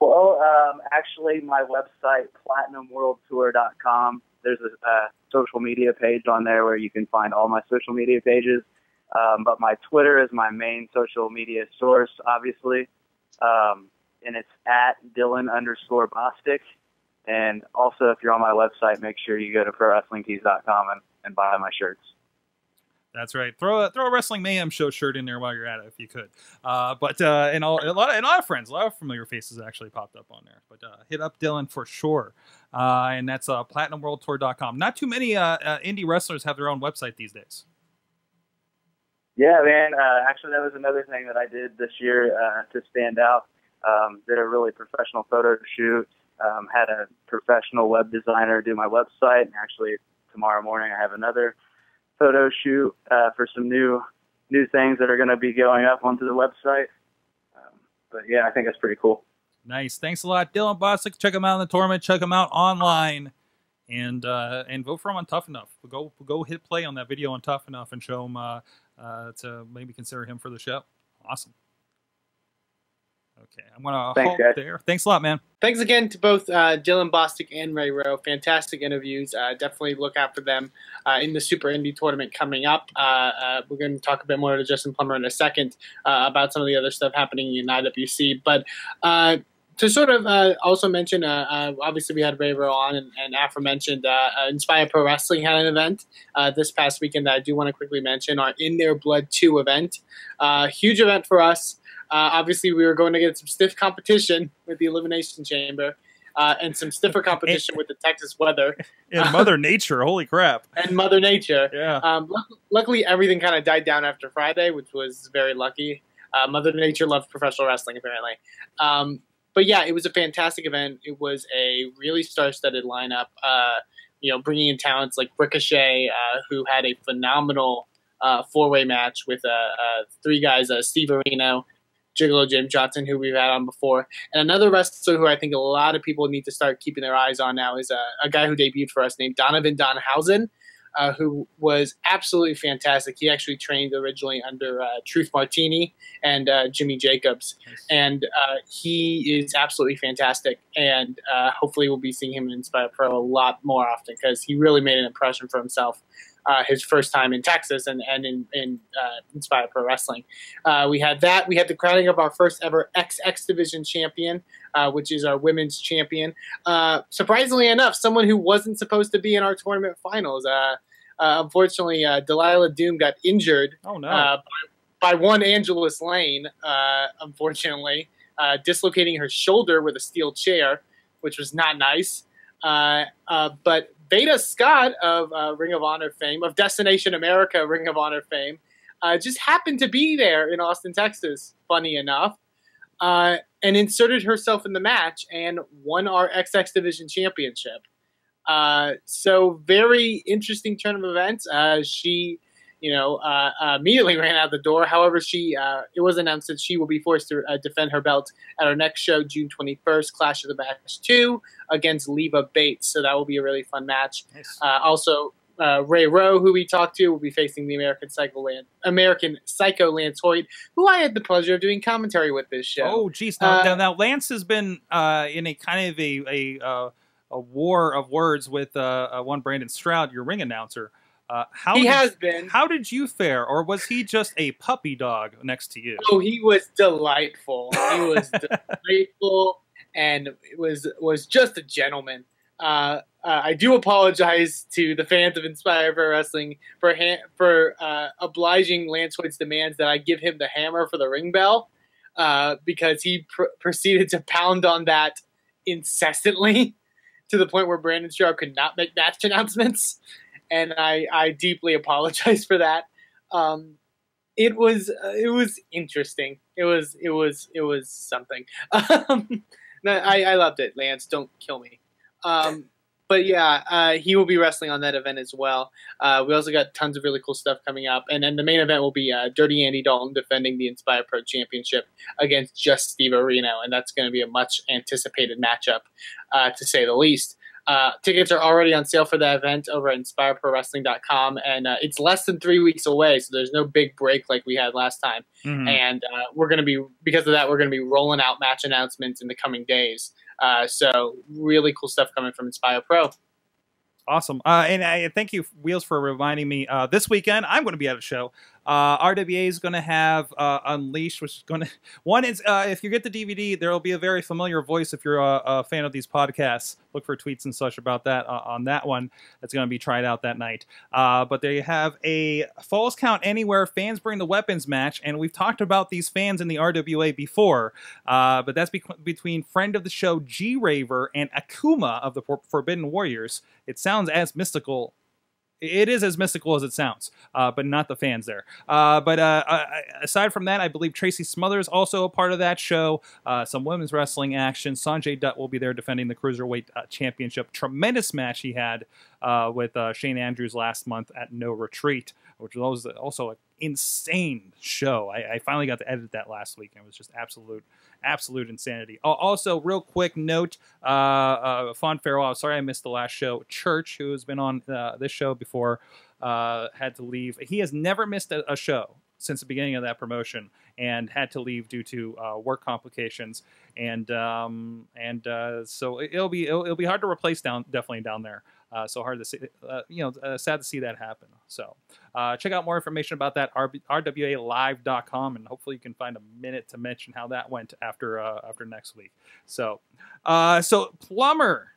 [SPEAKER 6] Well, um, actually, my website, platinumworldtour.com, there's a, a social media page on there where you can find all my social media pages. Um, but my Twitter is my main social media source, obviously. Um, and it's at Dylan underscore Bostic. And also, if you're on my website, make sure you go to ProWrestlingTees.com and, and buy my shirts.
[SPEAKER 1] That's right. Throw a throw a wrestling mayhem show shirt in there while you're at it, if you could. Uh, but uh, and all, a lot of, and a lot of friends, a lot of familiar faces actually popped up on there. But uh, hit up Dylan for sure, uh, and that's uh, PlatinumWorldTour.com. Not too many uh, uh, indie wrestlers have their own website these days.
[SPEAKER 6] Yeah, man. Uh, actually, that was another thing that I did this year uh, to stand out. Um, did a really professional photo shoot. Um, had a professional web designer do my website, and actually tomorrow morning I have another photo shoot uh, for some new new things that are going to be going up onto the website. Um, but yeah, I think that's pretty cool.
[SPEAKER 1] Nice. Thanks a lot, Dylan Bostic. Check him out in the tournament. Check him out online, and uh, and vote for him on Tough Enough. Go go hit play on that video on Tough Enough and show him uh, uh, to maybe consider him for the show. Awesome. Okay, I'm gonna
[SPEAKER 6] Thanks,
[SPEAKER 1] halt
[SPEAKER 6] guys.
[SPEAKER 1] there. Thanks a lot, man.
[SPEAKER 3] Thanks again to both uh, Dylan Bostic and Ray Rowe. Fantastic interviews. Uh, definitely look out for them uh, in the Super Indy tournament coming up. Uh, uh, we're going to talk a bit more to Justin Plummer in a second uh, about some of the other stuff happening in IWC. But uh, to sort of uh, also mention, uh, uh, obviously we had Ray Rowe on, and, and aforementioned uh, uh, Inspire Pro Wrestling had an event uh, this past weekend that I do want to quickly mention. Our In Their Blood 2 event. Uh, huge event for us. Uh, obviously, we were going to get some stiff competition with the Elimination Chamber uh, and some stiffer competition with the Texas weather
[SPEAKER 1] And Mother Nature, holy crap!
[SPEAKER 3] and Mother Nature.
[SPEAKER 1] Yeah.
[SPEAKER 3] Um, luck- luckily, everything kind of died down after Friday, which was very lucky. Uh, Mother Nature loves professional wrestling, apparently. Um, but yeah, it was a fantastic event. It was a really star-studded lineup. Uh, you know, bringing in talents like Ricochet, uh, who had a phenomenal uh, four-way match with uh, uh, three guys: uh, Steve Areno, Gigolo Jim Johnson, who we've had on before, and another wrestler who I think a lot of people need to start keeping their eyes on now is a, a guy who debuted for us named Donovan Danhausen uh, who was absolutely fantastic. He actually trained originally under uh, Truth Martini and uh, Jimmy Jacobs, and uh, he is absolutely fantastic. And uh, hopefully, we'll be seeing him in Inspire Pro a lot more often because he really made an impression for himself. Uh, his first time in Texas and, and in, in uh, Inspire Pro Wrestling. Uh, we had that. We had the crowning of our first ever XX Division champion, uh, which is our women's champion. Uh, surprisingly enough, someone who wasn't supposed to be in our tournament finals. Uh, uh, unfortunately, uh, Delilah Doom got injured
[SPEAKER 1] Oh no.
[SPEAKER 3] uh, by, by one Angelus Layne, uh, unfortunately, uh, dislocating her shoulder with a steel chair, which was not nice. Uh, uh, but Veda Scott of uh, Ring of Honor fame, of Destination America Ring of Honor fame, uh, just happened to be there in Austin, Texas, funny enough, uh, and inserted herself in the match and won our XX Division Championship. Uh, so very interesting turn of events. Uh, she, you know, uh, uh, immediately ran out the door. However, she uh, it was announced that she will be forced to uh, defend her belt at our next show, June twenty first, Clash of the Bash two against Leva Bates. So that will be a really fun match.
[SPEAKER 1] Nice.
[SPEAKER 3] Uh, also, uh, Ray Rowe, who we talked to, will be facing the American Psycho Land, American Psycho Lance Hoyt, who I had the pleasure of doing commentary with this show.
[SPEAKER 1] Oh, geez. Now, now, now Lance has been uh, in a kind of a a, uh, a war of words with one Brandon Stroud, your ring announcer. Uh, how
[SPEAKER 3] he
[SPEAKER 1] did,
[SPEAKER 3] has been.
[SPEAKER 1] How did you fare, or was he just a puppy dog next to you?
[SPEAKER 3] Oh, he was delightful. He was delightful, and was was just a gentleman. Uh, uh, I do apologize to the fans of Inspire Pro Wrestling for ha- for uh, obliging Lance Hoyt's demands that I give him the hammer for the ring bell, uh, because he pr- proceeded to pound on that incessantly to the point where Brandon Stroud could not make match announcements, and I I deeply apologize for that. Um, it was uh, it was interesting. It was it was it was something. Um, I I loved it. Lance, don't kill me. Um, but yeah, uh, he will be wrestling on that event as well. Uh, we also got tons of really cool stuff coming up, and then the main event will be uh, Dirty Andy Dalton defending the Inspire Pro Championship against just Steve Areno, and that's going to be a much anticipated matchup, uh, to say the least. Uh, tickets are already on sale for that event over at inspireprowrestling.com, and uh, it's less than three weeks away, so there's no big break like we had last time.
[SPEAKER 1] Mhm.
[SPEAKER 3] And uh, we're going to be, because of that, we're going to be rolling out match announcements in the coming days. Uh, so, really cool stuff coming from Inspire Pro.
[SPEAKER 1] Awesome. Uh, and I thank you, Wheels, for reminding me. Uh, this weekend, I'm going to be at a show. Uh, RWA is going to have uh, Unleashed, which is going to. One is, uh, if you get the DVD, there will be a very familiar voice if you're a, a fan of these podcasts. Look for tweets and such about that uh, on that one. That's going to be tried out that night. Uh, but they have a Falls Count Anywhere fans bring the weapons match, and we've talked about these fans in the RWA before. Uh, but that's be- between friend of the show G Raver and Akuma of the For- Forbidden Warriors. It sounds as mystical. It is as mystical as it sounds, uh, but not the fans there. Uh, but uh, aside from that, I believe Tracy Smothers also a part of that show. Uh, some women's wrestling action. Sanjay Dutt will be there defending the cruiserweight uh, championship. Tremendous match he had uh, with Shane Andrews last month at No Retreat, which was also an insane show. I, I finally got to edit that last week, and it was just absolute, absolute insanity. Also, real quick note, uh, uh, fond farewell. Sorry I missed the last show. Church, who has been on uh, this show before, uh, had to leave. He has never missed a, a show since the beginning of that promotion, and had to leave due to uh, work complications. And um, and uh, so it- it'll be it'll, it'll be hard to replace down definitely down there. Uh, so hard to see, uh, you know, uh, sad to see that happen. So uh, check out more information about that RB, rwalive.com, and hopefully you can find a minute to mention how that went after uh, after next week. So, uh, so Plummer,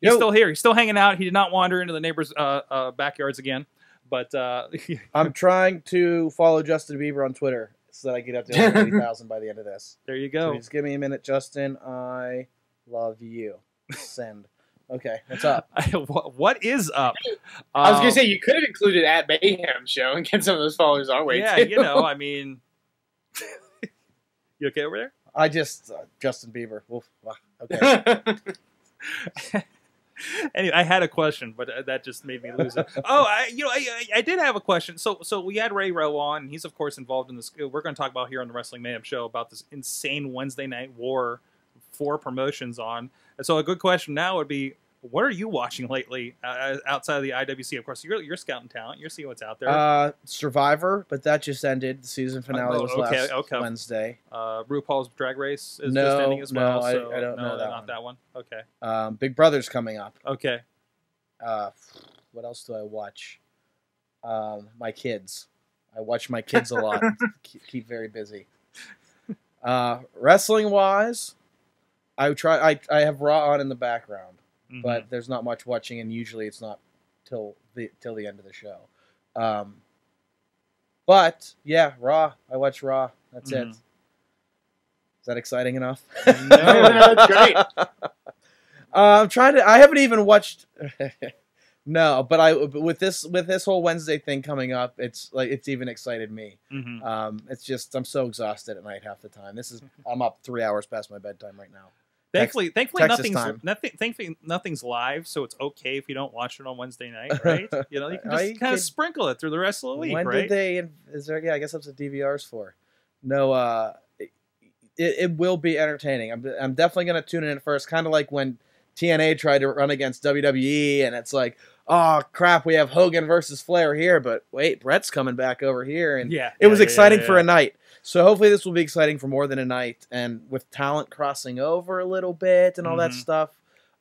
[SPEAKER 1] he's
[SPEAKER 5] Yo.
[SPEAKER 1] still here. He's still hanging out. He did not wander into the neighbors' uh, uh, backyards again. But uh,
[SPEAKER 5] I'm trying to follow Justin Bieber on Twitter so that I get up to 180,000 by the end of this.
[SPEAKER 1] there you
[SPEAKER 5] So
[SPEAKER 1] go.
[SPEAKER 5] just give me a minute, Justin. I love you. Send. Okay, what's up?
[SPEAKER 1] what, what is up?
[SPEAKER 3] I was
[SPEAKER 1] Um,
[SPEAKER 3] gonna say you could have included at Mayhem Show and get some of those followers our way
[SPEAKER 1] yeah,
[SPEAKER 3] too.
[SPEAKER 1] you know, I mean, you okay over there?
[SPEAKER 5] I just uh, Justin Bieber. Oof, wow, Okay.
[SPEAKER 1] anyway, I had a question, but uh, that just made me lose it. Oh, I, you know, I, I I did have a question. So, so we had Ray Rowe on, and he's of course involved in this. We're going to talk about here on the Wrestling Mayhem show about this insane Wednesday night war, four promotions on. And so, a good question now would be, what are you watching lately uh, outside of the IWC? Of course, you're you're scouting talent. You're seeing what's out there.
[SPEAKER 5] Uh, Survivor, but that just ended. The season finale
[SPEAKER 1] Oh,
[SPEAKER 5] was
[SPEAKER 1] okay,
[SPEAKER 5] last
[SPEAKER 1] okay.
[SPEAKER 5] Wednesday.
[SPEAKER 1] Uh, RuPaul's Drag Race is
[SPEAKER 5] No,
[SPEAKER 1] just ending as
[SPEAKER 5] no,
[SPEAKER 1] well.
[SPEAKER 5] I-
[SPEAKER 1] so
[SPEAKER 5] I don't
[SPEAKER 1] no,
[SPEAKER 5] know that
[SPEAKER 1] not
[SPEAKER 5] one.
[SPEAKER 1] that one. Okay,
[SPEAKER 5] Um, Big Brother's coming up.
[SPEAKER 1] okay.
[SPEAKER 5] Uh, what else do I watch? Um, my kids. I watch my kids a lot. keep, keep very busy. Uh, wrestling wise, I try. I I have Raw on in the background,
[SPEAKER 1] Mhm.
[SPEAKER 5] but there's not much watching, and usually it's not till the till the end of the show. Um, but yeah, Raw. I watch Raw. That's it.
[SPEAKER 1] Mhm.
[SPEAKER 5] Is that exciting enough?
[SPEAKER 1] No.
[SPEAKER 3] That's great.
[SPEAKER 5] Uh, I'm trying to. I haven't even watched. no, but I but with this with this whole Wednesday thing coming up, it's like it's even excited me.
[SPEAKER 1] Mhm.
[SPEAKER 5] Um, it's just I'm so exhausted at night half the time. This is I'm up three hours past my bedtime right now.
[SPEAKER 1] Thankfully, thankfully
[SPEAKER 5] Texas
[SPEAKER 1] nothing's
[SPEAKER 5] time.
[SPEAKER 1] nothing. Thankfully, nothing's live, so it's okay if you don't watch it on Wednesday night, right? you know, you can just kind of sprinkle it through the rest of the week,
[SPEAKER 5] when
[SPEAKER 1] right?
[SPEAKER 5] did they? Is there? Yeah, I guess that's what DVR's for. No, uh, it, it will be entertaining. I'm I'm definitely gonna tune in at first, kind of like when TNA tried to run against WWE, and it's like, oh crap, we have Hogan versus Flair here, but wait, Brett's coming back over here, and
[SPEAKER 1] yeah,
[SPEAKER 5] it was
[SPEAKER 1] yeah,
[SPEAKER 5] exciting
[SPEAKER 1] yeah,
[SPEAKER 5] for a night. So hopefully this will be exciting for more than a night, and with talent crossing over a little bit and all that
[SPEAKER 1] Mhm.
[SPEAKER 5] stuff,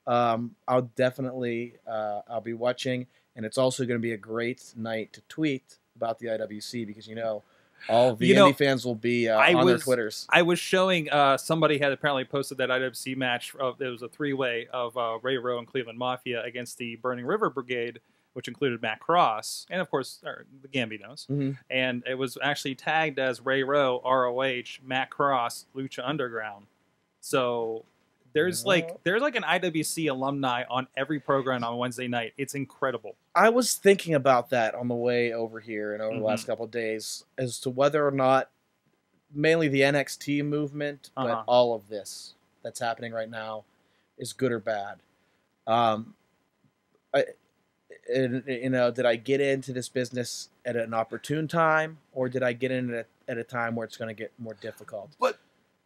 [SPEAKER 5] um, I'll definitely uh, I'll be watching, and it's also going to be a great night to tweet about the IWC because you know all the
[SPEAKER 1] You
[SPEAKER 5] indie
[SPEAKER 1] know,
[SPEAKER 5] fans will be uh,
[SPEAKER 1] I
[SPEAKER 5] on their
[SPEAKER 1] was-
[SPEAKER 5] Twitters.
[SPEAKER 1] I was showing uh, somebody had apparently posted that IWC match. Of, it was a three way of uh, Ray Rowe and Cleveland Mafia against the Burning River Brigade, which included Matt Cross and of course the Gambinos.
[SPEAKER 5] Mhm.
[SPEAKER 1] And it was actually tagged as Ray Rowe, ROH, Matt Cross, Lucha Underground. So there's like there's like an IWC alumni on every program on Wednesday night. It's incredible.
[SPEAKER 5] I was thinking about that on the way over here and over
[SPEAKER 1] Mhm.
[SPEAKER 5] the last couple of days as to whether or not mainly the NXT movement,
[SPEAKER 1] Uh-huh.
[SPEAKER 5] but all of this that's happening right now is good or bad. Um, I, you know, did I get into this business at an opportune time, or did I get in it at a time where it's going to get more difficult?
[SPEAKER 1] but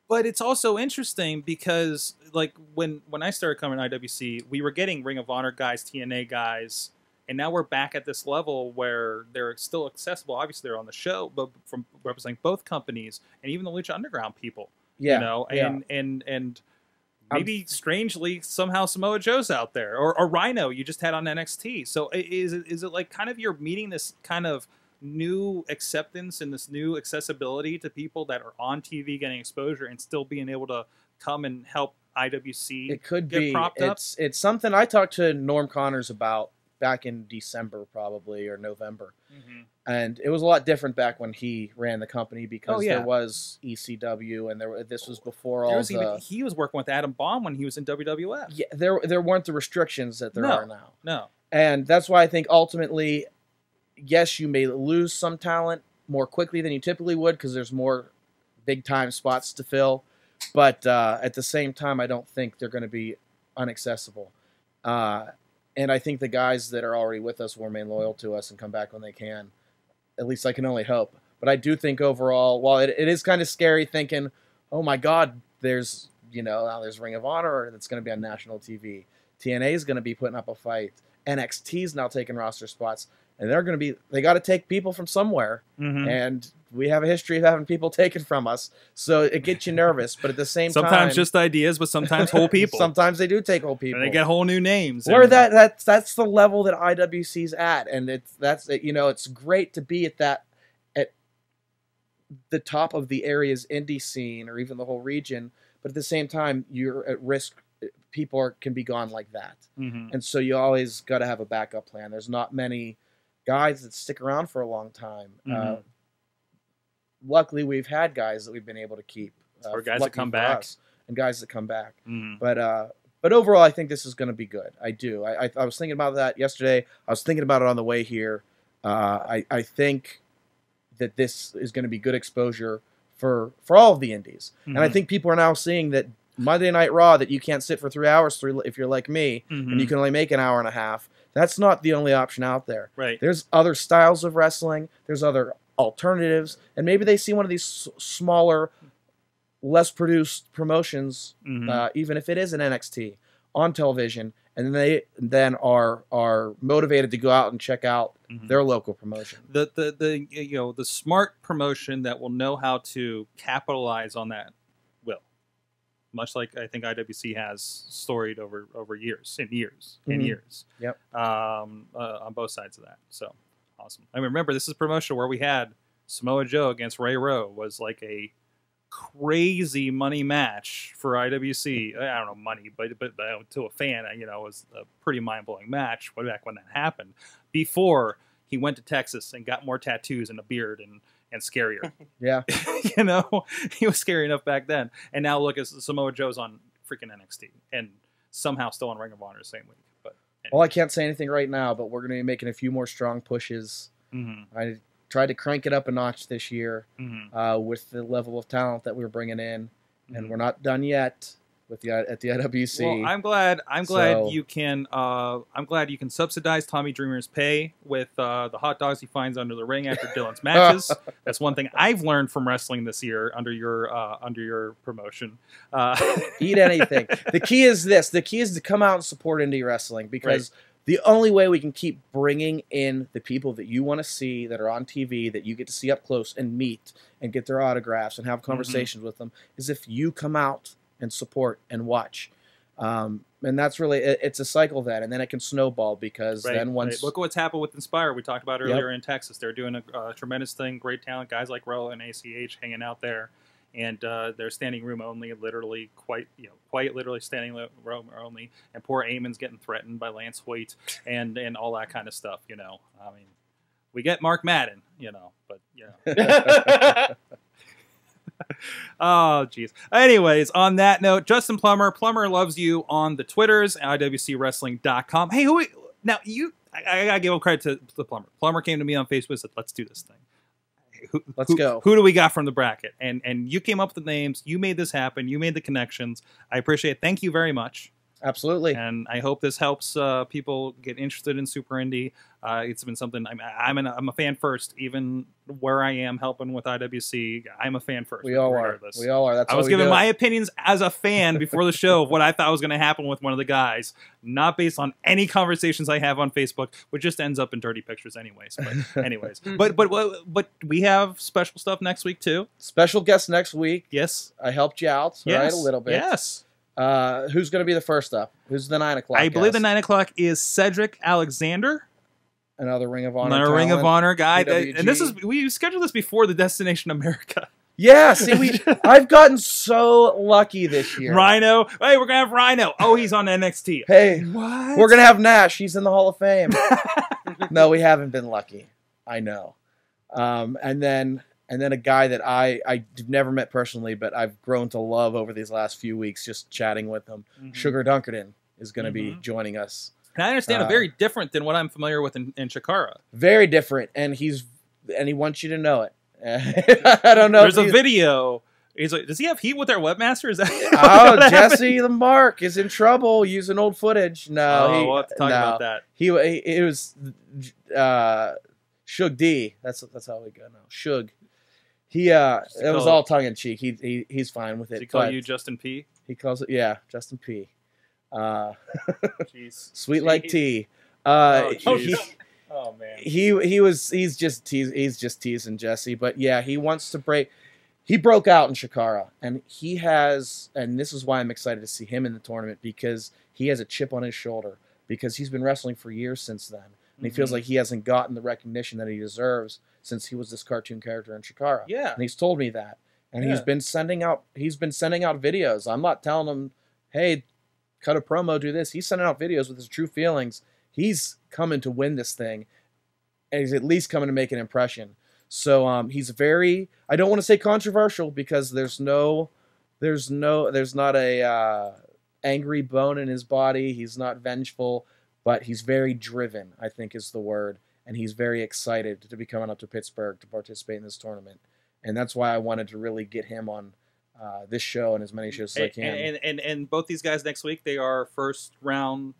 [SPEAKER 1] it's also interesting because like when when I started coming to IWC, we were getting Ring of Honor guys, TNA guys, and now we're back at this level where they're still accessible. Obviously, they're on the show, but from representing both companies and even the Lucha Underground people,
[SPEAKER 5] Yeah,
[SPEAKER 1] you know,
[SPEAKER 5] yeah.
[SPEAKER 1] and and and
[SPEAKER 5] I'm-
[SPEAKER 1] maybe strangely somehow Samoa Joe's out there or, or Rhino you just had on NXT. So is it is it like kind of you're meeting this kind of new acceptance and this new accessibility to people that are on TV getting exposure and still being able to come and help IWC.
[SPEAKER 5] It could
[SPEAKER 1] get
[SPEAKER 5] be.
[SPEAKER 1] propped up?
[SPEAKER 5] It's it's something I talked to Norm Connors about back in December, probably or November.
[SPEAKER 1] Mhm.
[SPEAKER 5] and it was a lot different back when he ran the company because
[SPEAKER 1] Oh, yeah.
[SPEAKER 5] there was ECW and there this was before all
[SPEAKER 1] was
[SPEAKER 5] the
[SPEAKER 1] even, he was working with Adam Bomb when he was in WWF.
[SPEAKER 5] yeah, there there weren't the restrictions that there
[SPEAKER 1] No.
[SPEAKER 5] are now,
[SPEAKER 1] No,
[SPEAKER 5] and that's why I think ultimately, yes, you may lose some talent more quickly than you typically would because there's more big time spots to fill, but uh, at the same time, I don't think they're going to be unaccessible. Uh, and I think the guys that are already with us will remain loyal to us and come back when they can. At least I can only hope. But I do think overall, while it, it is kind of scary thinking, oh my God, there's you know now there's Ring of Honor that's going to be on national TV. TNA is going to be putting up a fight. NXT is now taking roster spots, and they're going to be they got to take people from somewhere,
[SPEAKER 1] Mhm.
[SPEAKER 5] and we have a history of having people taken from us, so it gets you nervous. But at the same time,
[SPEAKER 1] Sometimes just ideas, but sometimes whole people.
[SPEAKER 5] Sometimes they do take whole people.
[SPEAKER 1] and they get whole new names.
[SPEAKER 5] or
[SPEAKER 1] and-
[SPEAKER 5] that that's that's the level that IWC's at, and it's that's you know it's great to be at that at the top of the area's indie scene or even the whole region, but at the same time you're at risk. People are, can be gone like that,
[SPEAKER 1] Mhm.
[SPEAKER 5] and so you always got to have a backup plan. There's not many guys that stick around for a long time. Uh,
[SPEAKER 1] Mhm.
[SPEAKER 5] luckily, we've had guys that we've been able to keep, uh,
[SPEAKER 1] Or guys that come back.
[SPEAKER 5] us, and guys that come back.
[SPEAKER 1] Mhm.
[SPEAKER 5] But uh, but overall, I think this is going to be good. I do. I, I I was thinking about that yesterday. I was thinking about it on the way here. Uh, I I think that this is going to be good exposure for for all of the indies, and I
[SPEAKER 1] Mhm.
[SPEAKER 5] think people are now seeing that Monday Night Raw that you can't sit for three hours if you're like me and you
[SPEAKER 1] Mhm.
[SPEAKER 5] can only make an hour and a half. That's not the only option out there.
[SPEAKER 1] Right.
[SPEAKER 5] There's other styles of wrestling. There's other alternatives, and maybe they see one of these s- smaller, less produced promotions,
[SPEAKER 1] Mhm.
[SPEAKER 5] uh, even if it is an NXT on television, and they then are are motivated to go out and check out
[SPEAKER 1] Mhm.
[SPEAKER 5] their local promotion.
[SPEAKER 1] the the the you know the smart promotion that will know how to capitalize on that much like i think iwc has storied over over years and years and
[SPEAKER 5] Mhm.
[SPEAKER 1] years.
[SPEAKER 5] Yep.
[SPEAKER 1] um uh, on both sides of that. So awesome. I remember this is a promotion where we had samoa joe against ray rowe was like a crazy money match for iwc i don't know money but but, but to a fan you know it was a pretty mind-blowing match way back when that happened. Before he went to Texas and got more tattoos and a beard and and scarier.
[SPEAKER 5] Yeah,
[SPEAKER 1] you know, he was scary enough back then, and now look at Samoa Joe's on freaking NXT and somehow still on Ring of Honor the same week. But
[SPEAKER 5] well, I can't say anything right now, but we're going to be making a few more strong pushes.
[SPEAKER 1] hmm
[SPEAKER 5] I tried to crank it up a notch this year
[SPEAKER 1] hmm
[SPEAKER 5] uh, with the level of talent that we're bringing in, and
[SPEAKER 1] Mhm.
[SPEAKER 5] we're not done yet with the at the IWC.
[SPEAKER 1] Well, I'm glad. I'm glad
[SPEAKER 5] So-
[SPEAKER 1] you can. Uh, I'm glad you can subsidize Tommy Dreamer's pay with uh, the hot dogs he finds under the ring after Dylan's matches. That's one thing I've learned from wrestling this year under your uh, under your promotion. Uh,
[SPEAKER 5] eat anything. the key is this: the key is to come out and support indie wrestling because the only way we can keep bringing in the people that you want to see that are on TV that you get to see up close and meet and get their autographs and have
[SPEAKER 1] Mm-hmm.
[SPEAKER 5] conversations with them is if you come out and support and watch. Um, and that's really it, it's a cycle then, and then it can snowball because
[SPEAKER 1] Right,
[SPEAKER 5] then
[SPEAKER 1] right.
[SPEAKER 5] once
[SPEAKER 1] look what's happened with Inspire. We talked about
[SPEAKER 5] Yep.
[SPEAKER 1] earlier in Texas. They're doing a uh, tremendous thing. Great talent, guys like Rowe and ACH hanging out there, and uh, they're standing room only. Literally, quite you know, quite literally standing room only. And poor Eamon's getting threatened by Lance Hoyt and and all that kind of stuff. You know, I mean, we get Mark Madden. You know, but you know. Oh, jeez. Anyways, on that note, Justin Plummer, Plummer loves you on the Twitters, IWCWrestling.com. Hey, who now you? I, I gotta give credit to the Plummer. Plummer came to me on Facebook and said, "Let's do this thing." Who,
[SPEAKER 5] Let's
[SPEAKER 1] who-
[SPEAKER 5] go.
[SPEAKER 1] Who do we got from the bracket? And and you came up with the names. You made this happen. You made the connections. I appreciate. it. Thank you very much.
[SPEAKER 5] Absolutely.
[SPEAKER 1] And I hope this helps uh, people get interested in Super Indy. Uh, it's been something I'm I'm, an, I'm a fan first, even where I am helping with IWC. I'm a fan first.
[SPEAKER 5] We all are. We all are. That's
[SPEAKER 1] I was giving my opinions as a fan before the show of what I thought was going to happen with one of the guys, not based on any conversations I have on Facebook, which just ends up in dirty pictures, anyways. But anyways, but but but but we have special stuff next week too.
[SPEAKER 5] special guest next week.
[SPEAKER 1] Yes,
[SPEAKER 5] I helped you out,
[SPEAKER 1] yes,
[SPEAKER 5] right? A little bit.
[SPEAKER 1] Yes,
[SPEAKER 5] Uh, who's going to be the first up? Who's the nine o'clock?
[SPEAKER 1] I believe the nine o'clock is Cedric Alexander.
[SPEAKER 5] another Ring of Honor.
[SPEAKER 1] Another Ring of. Honor guy, and this is we scheduled this before the Destination America.
[SPEAKER 5] Yeah, see, we I've gotten so lucky this year.
[SPEAKER 1] Rhino, hey, we're gonna have Rhino. Oh, he's on NXT.
[SPEAKER 5] Hey,
[SPEAKER 1] What?
[SPEAKER 5] we're gonna have Nash. He's in the Hall of Fame. no, we haven't been lucky. I know. Um, and then and then a guy that I I've never met personally, but I've grown to love over these last few weeks, just chatting with him.
[SPEAKER 1] Mhm.
[SPEAKER 5] Sugar Dunkerton is going to be
[SPEAKER 1] Mhm.
[SPEAKER 5] joining us.
[SPEAKER 1] And I understand,
[SPEAKER 5] Uh,
[SPEAKER 1] very different than what I'm familiar with in, in Chikara.
[SPEAKER 5] Very different, and he's and he wants you to know it. I don't know.
[SPEAKER 1] There's a video. He's like, does he have heat with our webmaster? Is that?
[SPEAKER 5] Oh,
[SPEAKER 1] what happened?
[SPEAKER 5] Jesse the Mark is in trouble using old footage. No,
[SPEAKER 1] Oh,
[SPEAKER 5] he,
[SPEAKER 1] we'll have to talk
[SPEAKER 5] no.
[SPEAKER 1] about that.
[SPEAKER 5] He, he it was uh, Shug D. That's that's how we go now. Shug. He uh,
[SPEAKER 1] Does he
[SPEAKER 5] it was
[SPEAKER 1] call-
[SPEAKER 5] all tongue in cheek. He, he he's fine with
[SPEAKER 1] Does
[SPEAKER 5] it.
[SPEAKER 1] he call
[SPEAKER 5] but
[SPEAKER 1] you Justin P?
[SPEAKER 5] he calls it yeah, Justin P. Uh,
[SPEAKER 1] Jeez.
[SPEAKER 5] sweet like
[SPEAKER 1] Jeez.
[SPEAKER 5] tea. Uh,
[SPEAKER 1] Oh,
[SPEAKER 5] he,
[SPEAKER 1] jeez. Oh man.
[SPEAKER 5] he he was he's just teas he's just teasing Jesse, but yeah, he wants to break. He broke out in Chikara, and he has, and this is why I'm excited to see him in the tournament because he has a chip on his shoulder because he's been wrestling for years since then, and he feels
[SPEAKER 1] Mhm.
[SPEAKER 5] like he hasn't gotten the recognition that he deserves since he was this cartoon character in Chikara.
[SPEAKER 1] Yeah.
[SPEAKER 5] and he's told me that, and he's
[SPEAKER 1] Yeah.
[SPEAKER 5] been sending out he's been sending out videos. I'm not telling him, hey, cut a promo, do this. He's sending out videos with his true feelings. He's coming to win this thing, and he's at least coming to make an impression. So um, he's very. I don't want to say controversial because there's no, there's no, there's not a uh, angry bone in his body. He's not vengeful, but he's very driven. I think is the word, and he's very excited to be coming up to Pittsburgh to participate in this tournament, and that's why I wanted to really get him on uh, this show and as many shows as I can.
[SPEAKER 1] and, and and both these guys next week they are first round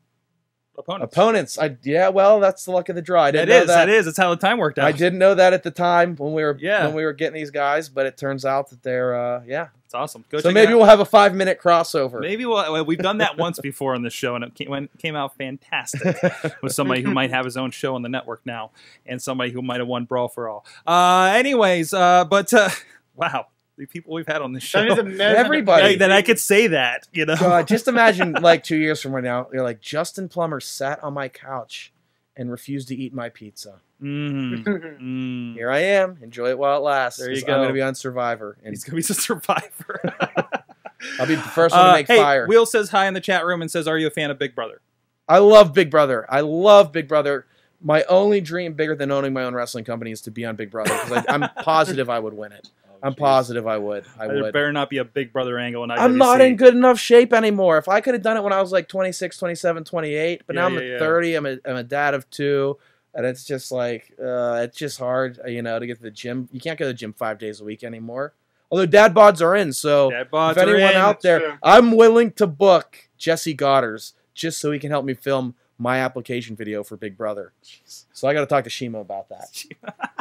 [SPEAKER 1] opponents.
[SPEAKER 5] Opponents, I yeah, well, that's the luck of the draw. I didn't
[SPEAKER 1] That
[SPEAKER 5] know
[SPEAKER 1] is, that is. That's how the time worked out.
[SPEAKER 5] I didn't know that at the time when we were
[SPEAKER 1] Yeah.
[SPEAKER 5] when we were getting these guys, but it turns out that they're uh, yeah.
[SPEAKER 1] It's awesome. Go
[SPEAKER 5] so maybe we'll have a five minute crossover.
[SPEAKER 1] Maybe we'll, well, we've done that once before on the show, and it came, came out fantastic with somebody who might have his own show on the network now, and somebody who might have won Brawl for All. Uh, anyways, uh, but uh, wow, the people we've had on this show,
[SPEAKER 3] That is.
[SPEAKER 5] Everybody.
[SPEAKER 1] That I could say that, you know.
[SPEAKER 5] God, just imagine like two years from right now, you're like Justin Plummer sat on my couch and refused to eat my pizza.
[SPEAKER 1] Mm, mm.
[SPEAKER 5] Here I am. Enjoy it while it lasts.
[SPEAKER 1] There you
[SPEAKER 5] 'cause
[SPEAKER 1] go.
[SPEAKER 5] I'm going to be on Survivor, and
[SPEAKER 1] He's gonna be the survivor.
[SPEAKER 5] I'll be the first one to
[SPEAKER 1] Uh,
[SPEAKER 5] make
[SPEAKER 1] hey,
[SPEAKER 5] fire.
[SPEAKER 1] Will says hi in the chat room and says, "Are you a fan of Big Brother?"
[SPEAKER 5] I love Big Brother. I love Big Brother. My only dream, bigger than owning my own wrestling company, is to be on Big Brother because I'm positive I would win it. I'm positive I would. I
[SPEAKER 1] There
[SPEAKER 5] would.
[SPEAKER 1] better not be a Big Brother angle
[SPEAKER 5] I'm not in good enough shape anymore. If I could have done it when I was like 26, 27, 28, but
[SPEAKER 1] Yeah,
[SPEAKER 5] now I'm
[SPEAKER 1] yeah,
[SPEAKER 5] at
[SPEAKER 1] yeah.
[SPEAKER 5] 30, I'm a, I'm a dad of two, and it's just like, uh, it's just hard, you know, to get to the gym. You can't go to the gym five days a week anymore. Although dad bods are in, so
[SPEAKER 1] Dad
[SPEAKER 5] if anyone
[SPEAKER 1] in.
[SPEAKER 5] out there,
[SPEAKER 3] True.
[SPEAKER 5] I'm willing to book Jesse Goddard's just so he can help me film my application video for Big Brother. So I got to talk to Shima about that.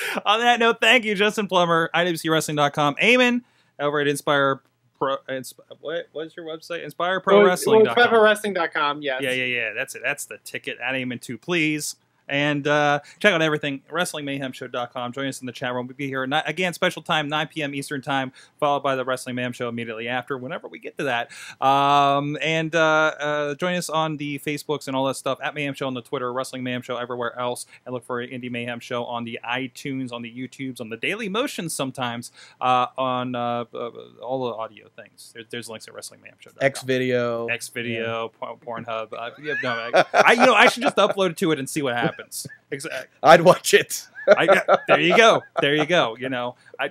[SPEAKER 1] On that note, thank you, Justin Plummer, IWCWrestling.com. Eamon over at Inspire Pro. Insp- what what is your website? Inspire Pro
[SPEAKER 3] Well,
[SPEAKER 1] Wrestling.
[SPEAKER 3] well, ProWrestling.com, yes.
[SPEAKER 1] Yeah, yeah, yeah. That's it. That's the ticket. Add Eamon too, please. And uh, check out everything, WrestlingMayhemShow.com. Join us in the chat room. We'll be here, ni- again, special time, 9 p.m. Eastern Time, followed by the Wrestling Mayhem Show immediately after, whenever we get to that. Um, and uh, uh, join us on the Facebooks and all that stuff, at Mayhem Show on the Twitter, Wrestling Mayhem Show everywhere else, and look for Indie Mayhem Show on the iTunes, on the YouTubes, on the Daily Motions sometimes, uh, on uh, uh, all the audio things. There, there's links at WrestlingMayhemShow.com.
[SPEAKER 5] X video.
[SPEAKER 1] X video, Por- Pornhub. Uh, yeah, no, I, I, you know, I should just upload it to it and see what happens. Exactly.
[SPEAKER 5] I'd watch it.
[SPEAKER 1] I, there you go. There you go. You know, I.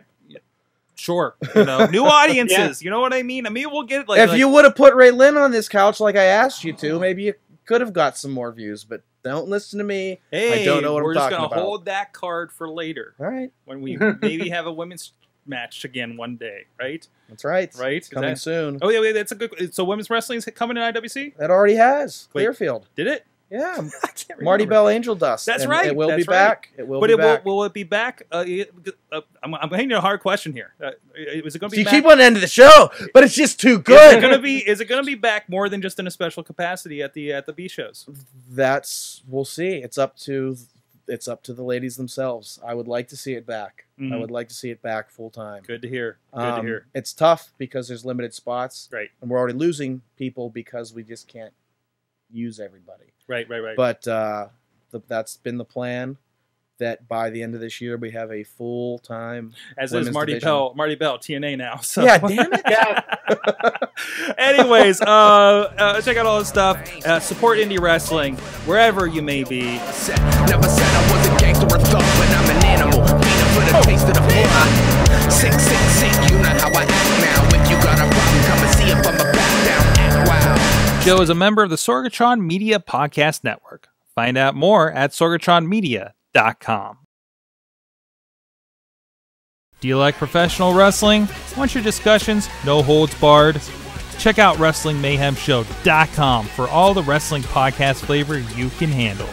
[SPEAKER 1] Sure, you know, new audiences. You know what I mean. I mean, we'll get like
[SPEAKER 5] if
[SPEAKER 1] like-
[SPEAKER 5] you would have put Ray Lynn on this couch like I asked you to, maybe you could have got some more views. But don't listen to me.
[SPEAKER 1] Hey,
[SPEAKER 5] I don't know what
[SPEAKER 1] we're
[SPEAKER 5] I'm
[SPEAKER 1] just gonna
[SPEAKER 5] about.
[SPEAKER 1] hold that card for later
[SPEAKER 5] All right,
[SPEAKER 1] when we maybe have a women's match again one day, right?
[SPEAKER 5] that's right.
[SPEAKER 1] Right? Is
[SPEAKER 5] Coming
[SPEAKER 1] that-
[SPEAKER 5] soon.
[SPEAKER 1] Oh yeah, wait, that's a good. So women's wrestling is coming in IWC.
[SPEAKER 5] That already has
[SPEAKER 1] Wait.
[SPEAKER 5] Clearfield.
[SPEAKER 1] Did it?
[SPEAKER 5] Yeah,
[SPEAKER 1] Marti.
[SPEAKER 5] Bell Angel Dust.
[SPEAKER 1] That's
[SPEAKER 5] and
[SPEAKER 1] right,
[SPEAKER 5] It will be
[SPEAKER 1] right.
[SPEAKER 5] back. It will
[SPEAKER 1] but
[SPEAKER 5] be
[SPEAKER 1] it
[SPEAKER 5] back.
[SPEAKER 1] will, will it be back? Uh, it- uh, I'm, I'm hitting a hard question here. Uh, is it going to be
[SPEAKER 5] you
[SPEAKER 1] back?
[SPEAKER 5] keep on the end of the show, but it's just too
[SPEAKER 1] Is it
[SPEAKER 5] good.
[SPEAKER 1] going to be? Is it going to be back more than just in a special capacity at the at the B shows?
[SPEAKER 5] That's we'll see. It's up to it's up to the ladies themselves. I would like to see it back. I
[SPEAKER 1] Mhm.
[SPEAKER 5] would like to see it back full time.
[SPEAKER 1] Good to hear. Good
[SPEAKER 5] Um,
[SPEAKER 1] to hear.
[SPEAKER 5] It's tough because there's limited spots,
[SPEAKER 1] Right,
[SPEAKER 5] and we're already losing people because we just can't use everybody.
[SPEAKER 1] right, right, right.
[SPEAKER 5] But uh, the, that's been the plan. That by the end of this year we have a full time.
[SPEAKER 1] As is
[SPEAKER 5] women's
[SPEAKER 1] Marti
[SPEAKER 5] division.
[SPEAKER 1] Bell, Marti Bell, TNA now. So
[SPEAKER 5] Yeah, damn it.
[SPEAKER 3] Yeah.
[SPEAKER 1] Anyways, uh, uh, check out all this stuff. Uh, support indie wrestling wherever you may be.
[SPEAKER 2] Never said I was a gangster or thug, but I'm an animal. Beating for the taste of the blood. Sick, sick, sick, you know how I act now.
[SPEAKER 1] Joe is a member of the Sorgatron Media Podcast Network. Find out more at sorgatronmedia.com. Do you like professional wrestling? Want your discussions no holds barred? Check out WrestlingMayhemShow.com for all the wrestling podcast flavor you can handle.